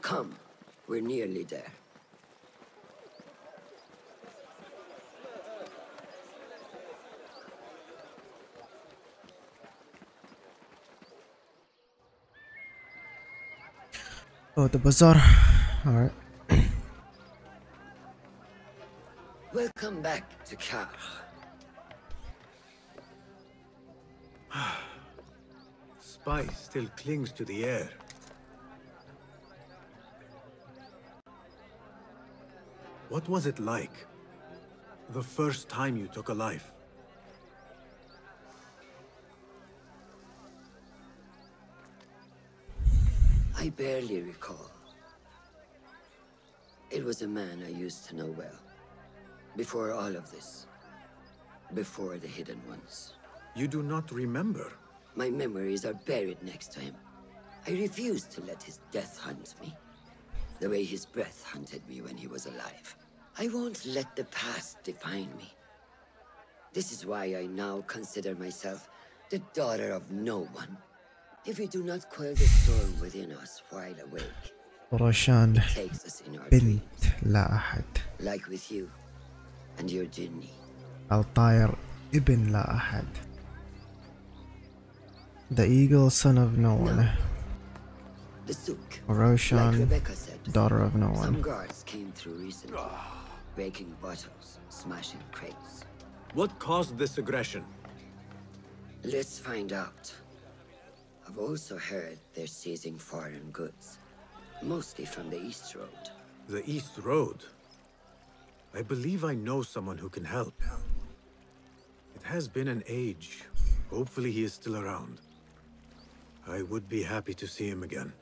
Come, we're nearly there. Oh, the bazaar. Alright. Welcome back to Karkh. <sighs> Spice still clings to the air. What was it like? The first time you took a life? I barely recall. It was a man I used to know well. Before all of this. Before the Hidden Ones. You do not remember? My memories are buried next to him. I refuse to let his death hunt me. The way his breath hunted me when he was alive. I won't let the past define me. This is why I now consider myself the daughter of no one. If we do not quell the storm within us while awake, رشان it takes us in our بنت dreams, لا أحد like with you and your jinni. الطائر ابن لا أحد The eagle son of no one The Sook. Roshan Like Rebecca said, daughter of no some one guards came through recently, breaking bottles, smashing crates. What caused this aggression? Let's find out. I've also heard they're seizing foreign goods, mostly from the East Road. The East Road? I believe I know someone who can help. It has been an age. Hopefully he is still around. I would be happy to see him again.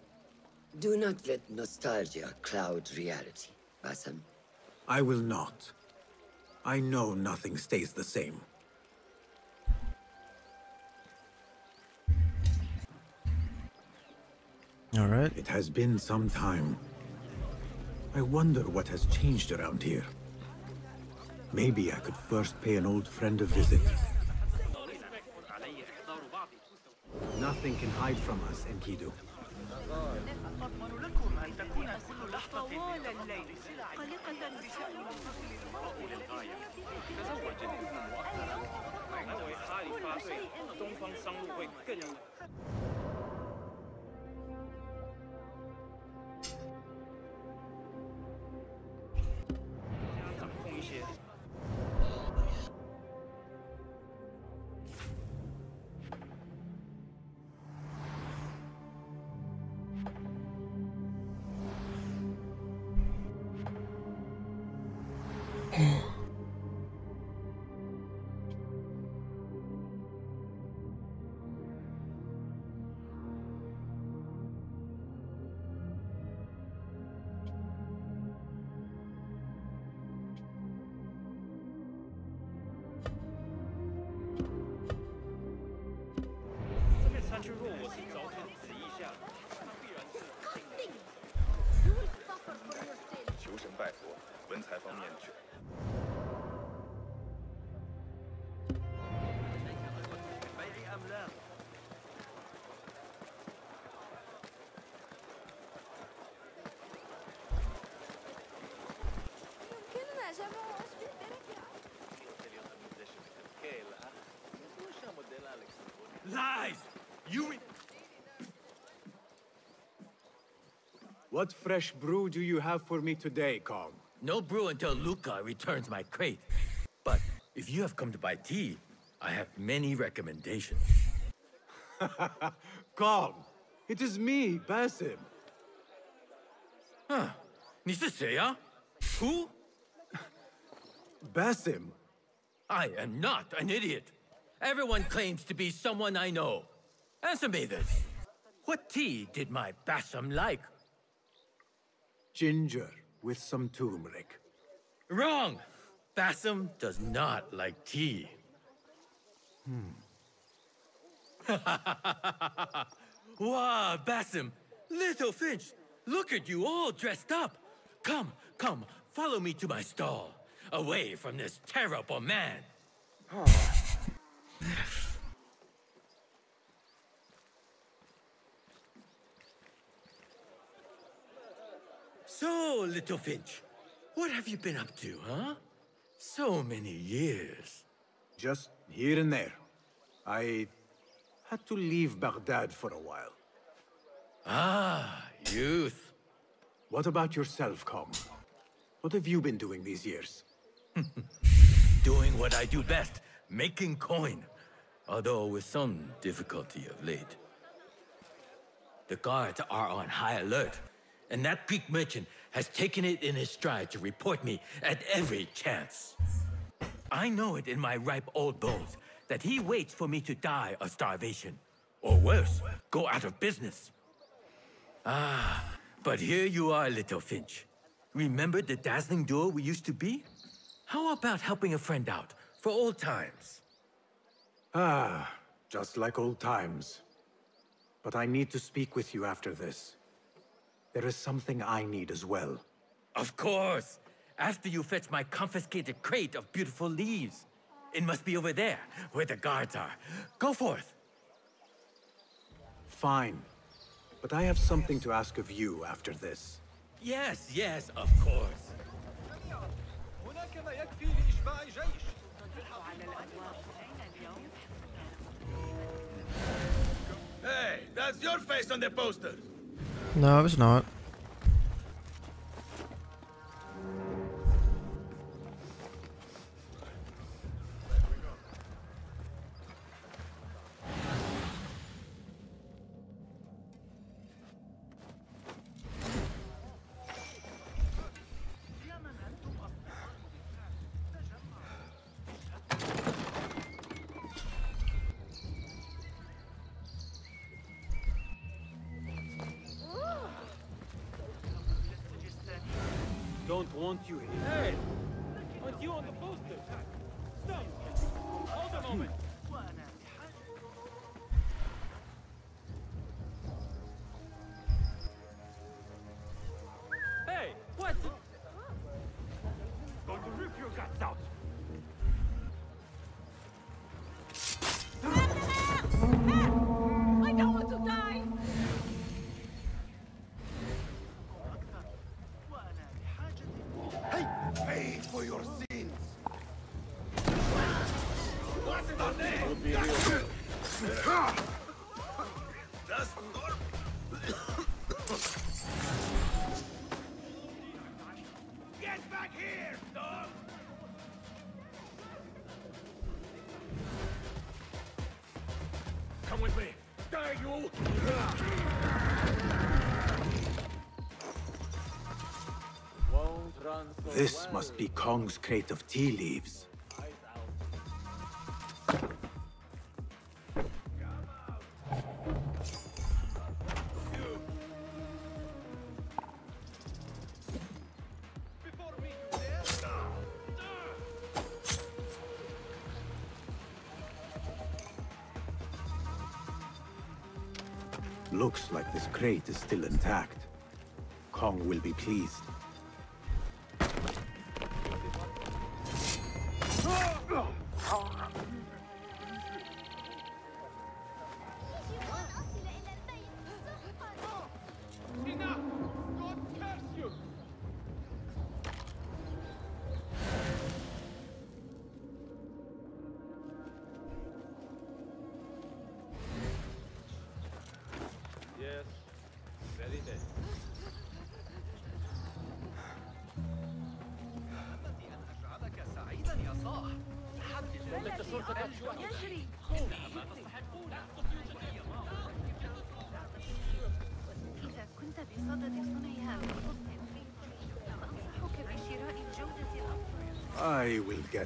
Do not let nostalgia cloud reality, Basim. I will not. I know nothing stays the same. All right. It has been some time. I wonder what has changed around here. Maybe I could first pay an old friend a visit. Nothing can hide from us, Enkidu. أضمن لكم أن تكون كل لحظة طوال الليل قلقة بشأن المنطقة للغاية تزوج الابن مؤخرا 我为哈利发誓，东方商路会更 材方面去。Lies! You... What fresh brew do you have for me today, Kong? No brew until Luca returns my crate. But if you have come to buy tea, I have many recommendations. <laughs> Come, It is me, Basim. Huh. Who? <laughs> Basim. I am not an idiot. Everyone claims to be someone I know. Answer me this. What tea did my Basim like? Ginger with some turmeric. Wrong! Basim does not like tea. Hmm. <laughs> wow, Basim! Little Finch! Look at you all dressed up! Come, come, follow me to my stall. Away from this terrible man. So, Little Finch, what have you been up to, huh? So many years. Just here and there. I had to leave Baghdad for a while. Ah, youth. What about yourself, Kong? What have you been doing these years? <laughs> Doing what I do best, making coin. Although with some difficulty of late. The guards are on high alert, and that Greek merchant has taken it in his stride to report me at every chance. I know it in my ripe old bones that he waits for me to die of starvation. Or worse, go out of business. Ah, but here you are, little Finch. Remember the dazzling duo we used to be? How about helping a friend out, for old times? Ah, just like old times. But I need to speak with you after this. There is something I need as well. Of course! After you fetch my confiscated crate of beautiful leaves. It must be over there, where the guards are. Go forth! Fine. But I have something to ask of you after this. Yes, yes, of course. Hey, that's your face on the posters. No, it's not. with me. Die, you! This must be Kong's crate of tea leaves. intact, Kong will be pleased.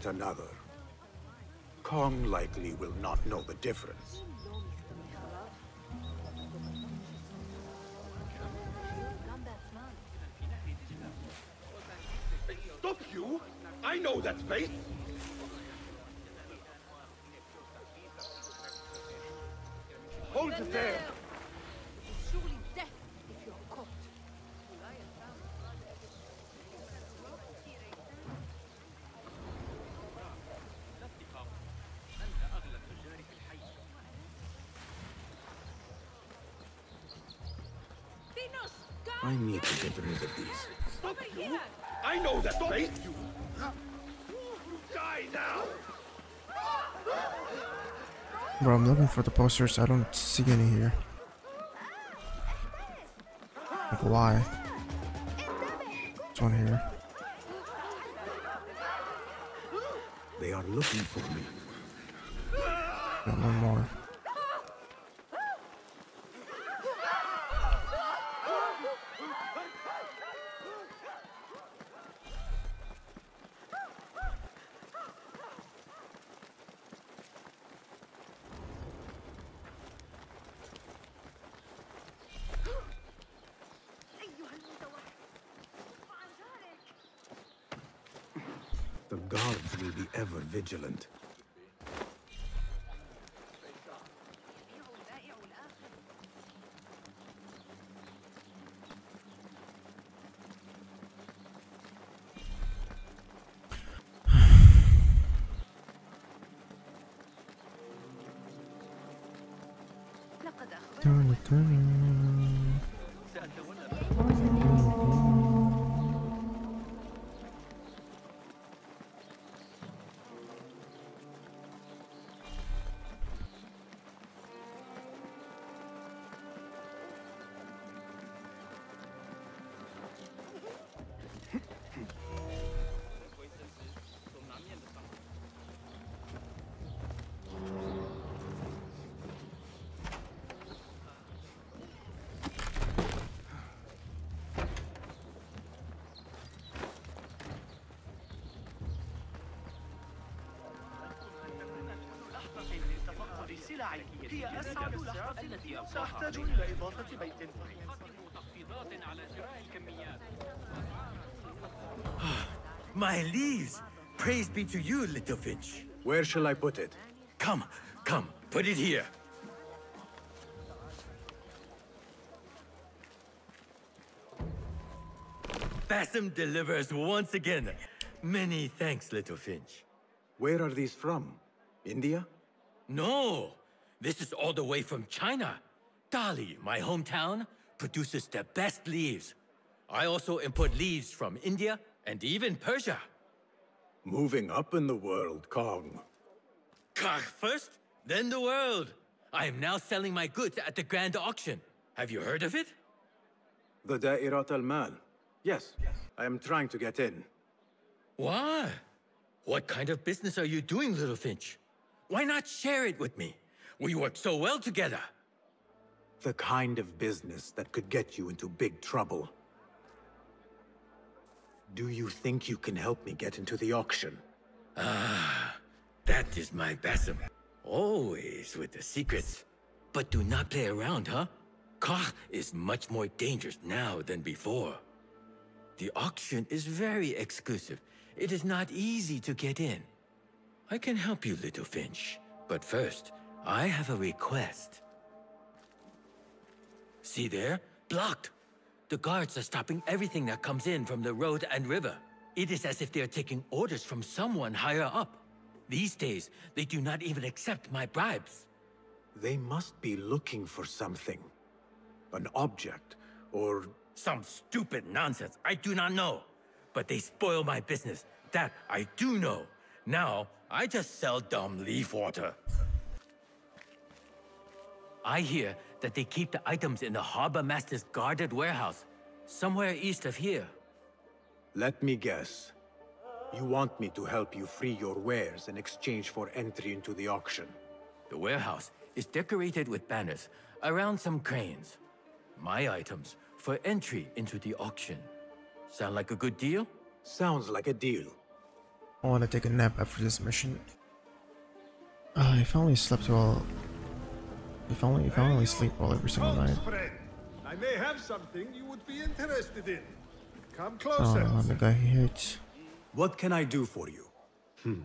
another. Kong likely will not know the difference. of these. Stop you! I know that Stop! You. Die now! Bro, I'm looking for the posters. I don't see any here. Like, why? هي التي سأحتاج إلى إضافة بيت My leaves, Praise be to you, little finch. Where shall I put it? Come, come, put it here. Basim delivers once again. Many thanks, little finch. Where are these from? India? No! This is all the way from China. Dali, my hometown, produces the best leaves. I also import leaves from India and even Persia. Moving up in the world, Kong. Kong first, then the world. I am now selling my goods at the grand auction. Have you heard of it? The Da'irat al-Mal. Yes, I am trying to get in. Why? What kind of business are you doing, little Finch? Why not share it with me? We work so well together. The kind of business that could get you into big trouble. Do you think you can help me get into the auction? Ah, that is my Basim. Always with the secrets. But do not play around, huh? Karkh is much more dangerous now than before. The auction is very exclusive. It is not easy to get in. I can help you, little Finch. But first, I have a request. See there? Blocked. The guards are stopping everything that comes in from the road and river. It is as if they are taking orders from someone higher up. These days, they do not even accept my bribes. They must be looking for something. An object, or... Some stupid nonsense, I do not know. But they spoil my business, that I do know. Now, I just sell dumb leaf water. I hear that they keep the items in the Harbor Master's guarded warehouse, somewhere east of here. Let me guess. You want me to help you free your wares in exchange for entry into the auction. The warehouse is decorated with banners around some cranes. My items for entry into the auction. Sound like a good deal? Sounds like a deal. I want to take a nap after this mission. Uh, I finally slept well. If only if I only sleep well every single night. I may have something you would be interested in. Come Oh, closer. I'm the guy he hates. What can I do for you? Hmm.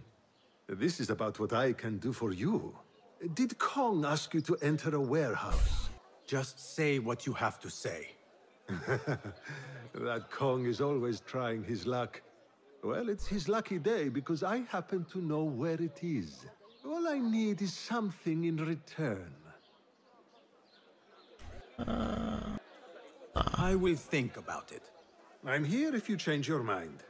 This is about what I can do for you. Did Kong ask you to enter a warehouse? Just say what you have to say. <laughs> that Kong is always trying his luck. Well, it's his lucky day because I happen to know where it is. All I need is something in return. I will think about it. I'm here if you change your mind.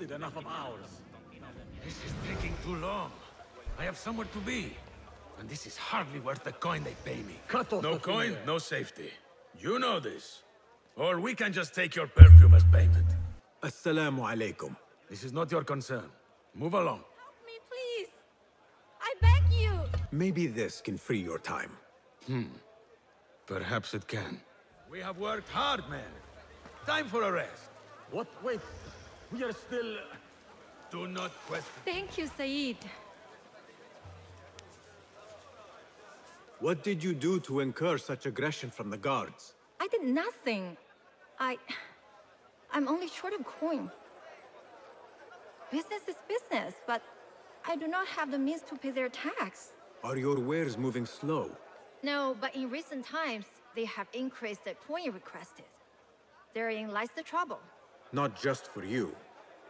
Wasted enough of ours. This is taking too long. I have somewhere to be. And this is hardly worth the coin they pay me. Cut off No the coin, finger. no safety. You know this. Or we can just take your perfume as payment. Assalamu alaikum. This is not your concern. Move along. Help me, please. I beg you. Maybe this can free your time. Hmm. Perhaps it can. We have worked hard, man. Time for a rest. What? Wait. We are still... Do not question. Thank you, Said. What did you do to incur such aggression from the guards? I did nothing. I... I'm only short of coin. Business is business, but I do not have the means to pay their tax. Are your wares moving slow? No, but in recent times, they have increased the coin requested. Therein lies the trouble. Not just for you,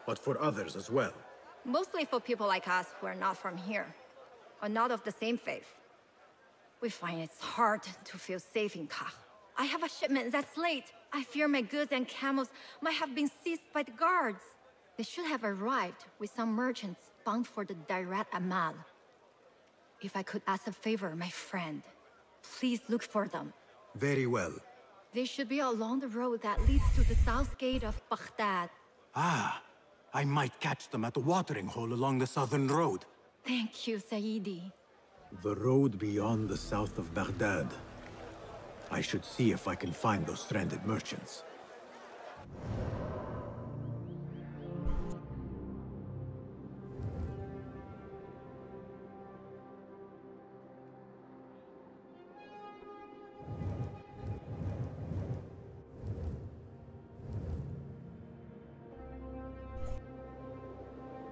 but for others as well. Mostly for people like us who are not from here, or not of the same faith. We find it's hard to feel safe in Karkh. I have a shipment that's late. I fear my goods and camels might have been seized by the guards. They should have arrived with some merchants bound for the Da'irat al-Mal. If I could ask a favor, my friend, please look for them. Very well. They should be along the road that leads to the south gate of Baghdad. Ah, I might catch them at the watering hole along the southern road. Thank you, Saidi. The road beyond the south of Baghdad. I should see if I can find those stranded merchants.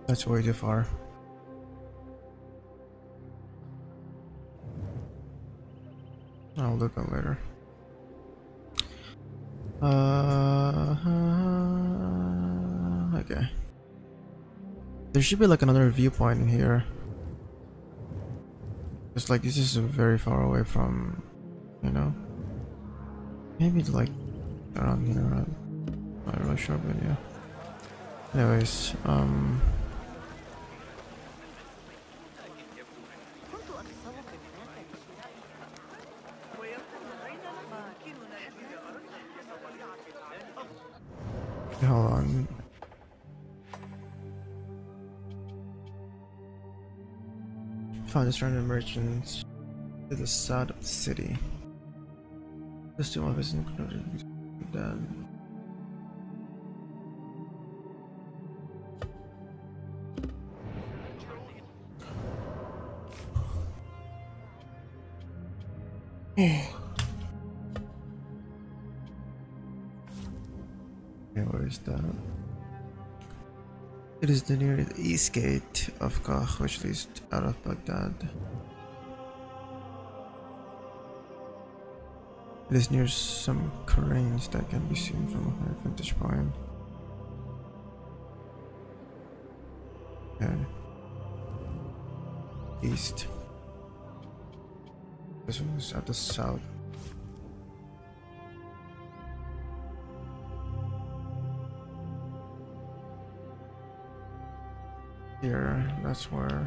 That's way too far. I'll look at later. Uh, okay. There should be like another viewpoint in here. It's like this is very far away from, you know. Maybe it's like around here. I'm not really sure, but yeah. Anyways, um. Hold on. Found the random merchants to the south of the city. This two of us included that. The near the east gate of Karkh, which leads out of Baghdad. It is near some cranes that can be seen from a high vantage point. Okay. East. This one is at the south. That's where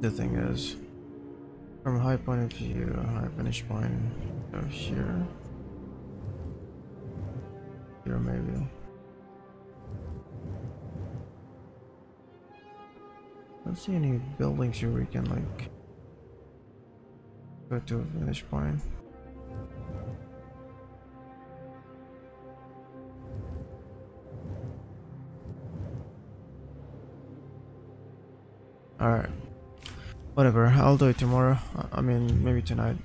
the thing is. From a high point of view, a high finish point of here. Here maybe. I don't see any buildings here we can like go to a finish point. Whatever, I'll do it tomorrow. I- mean, maybe tonight.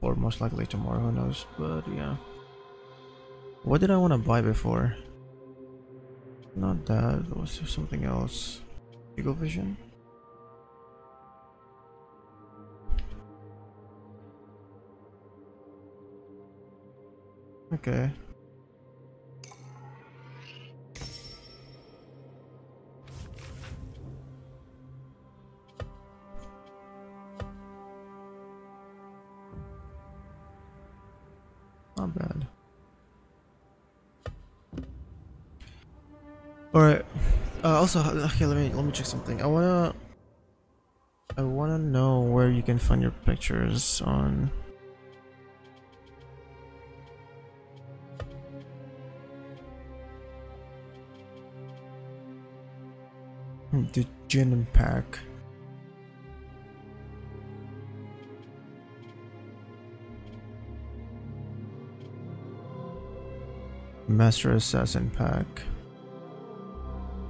Or most likely tomorrow, who knows. But yeah. What did I want to buy before? Not that, was something else? Eagle Vision? Okay. Also, okay, let me let me check something. I wanna, I wanna know where you can find your pictures on. Hmm, The gin pack. Master Assassin pack.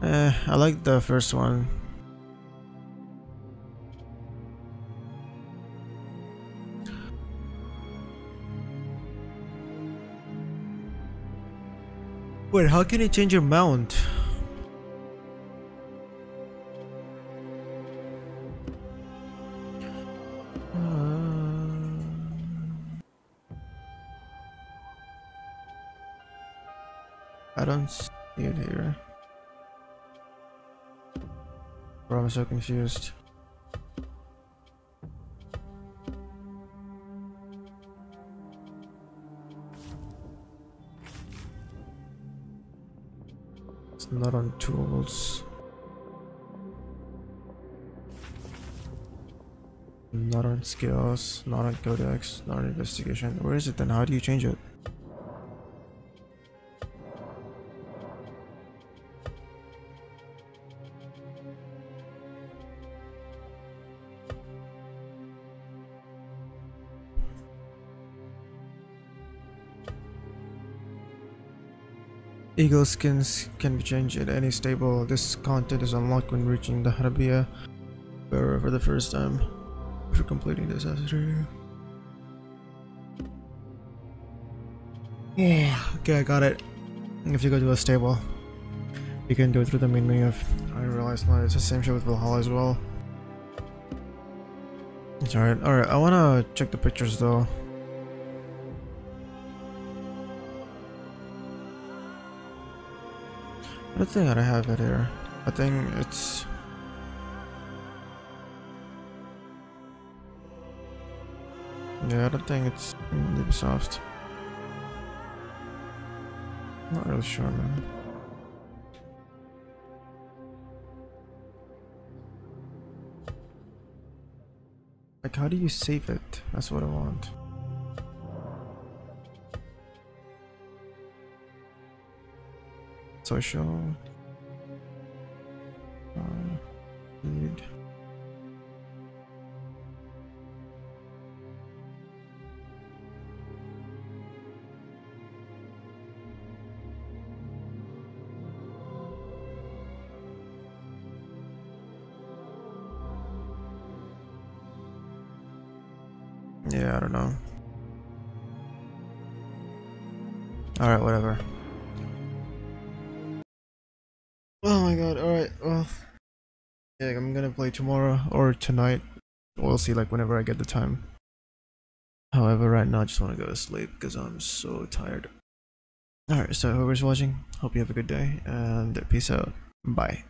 Eh, I like the first one. Wait, how can you change your mount? so confused. It's not on tools. Not on skills, not on codex, not on investigation. Where is it then? How do you change it? Eagle skins can be changed at any stable. This content is unlocked when reaching the Harbiyah Bureau for the first time after completing this accessory. Yeah, okay, I got it. If you go to a stable, you can do it through the main menu. I realized now it's the same shit with Valhalla as well. It's alright. Alright, I wanna check the pictures though. I don't think I have it here. I think it's... Yeah, I don't think it's Ubisoft. Not really sure, man. Like, how do you save it? That's what I want. Social or tonight. We'll see, like, whenever I get the time. However, right now I just want to go to sleep because I'm so tired. Alright, so whoever's watching, hope you have a good day, and peace out. Bye.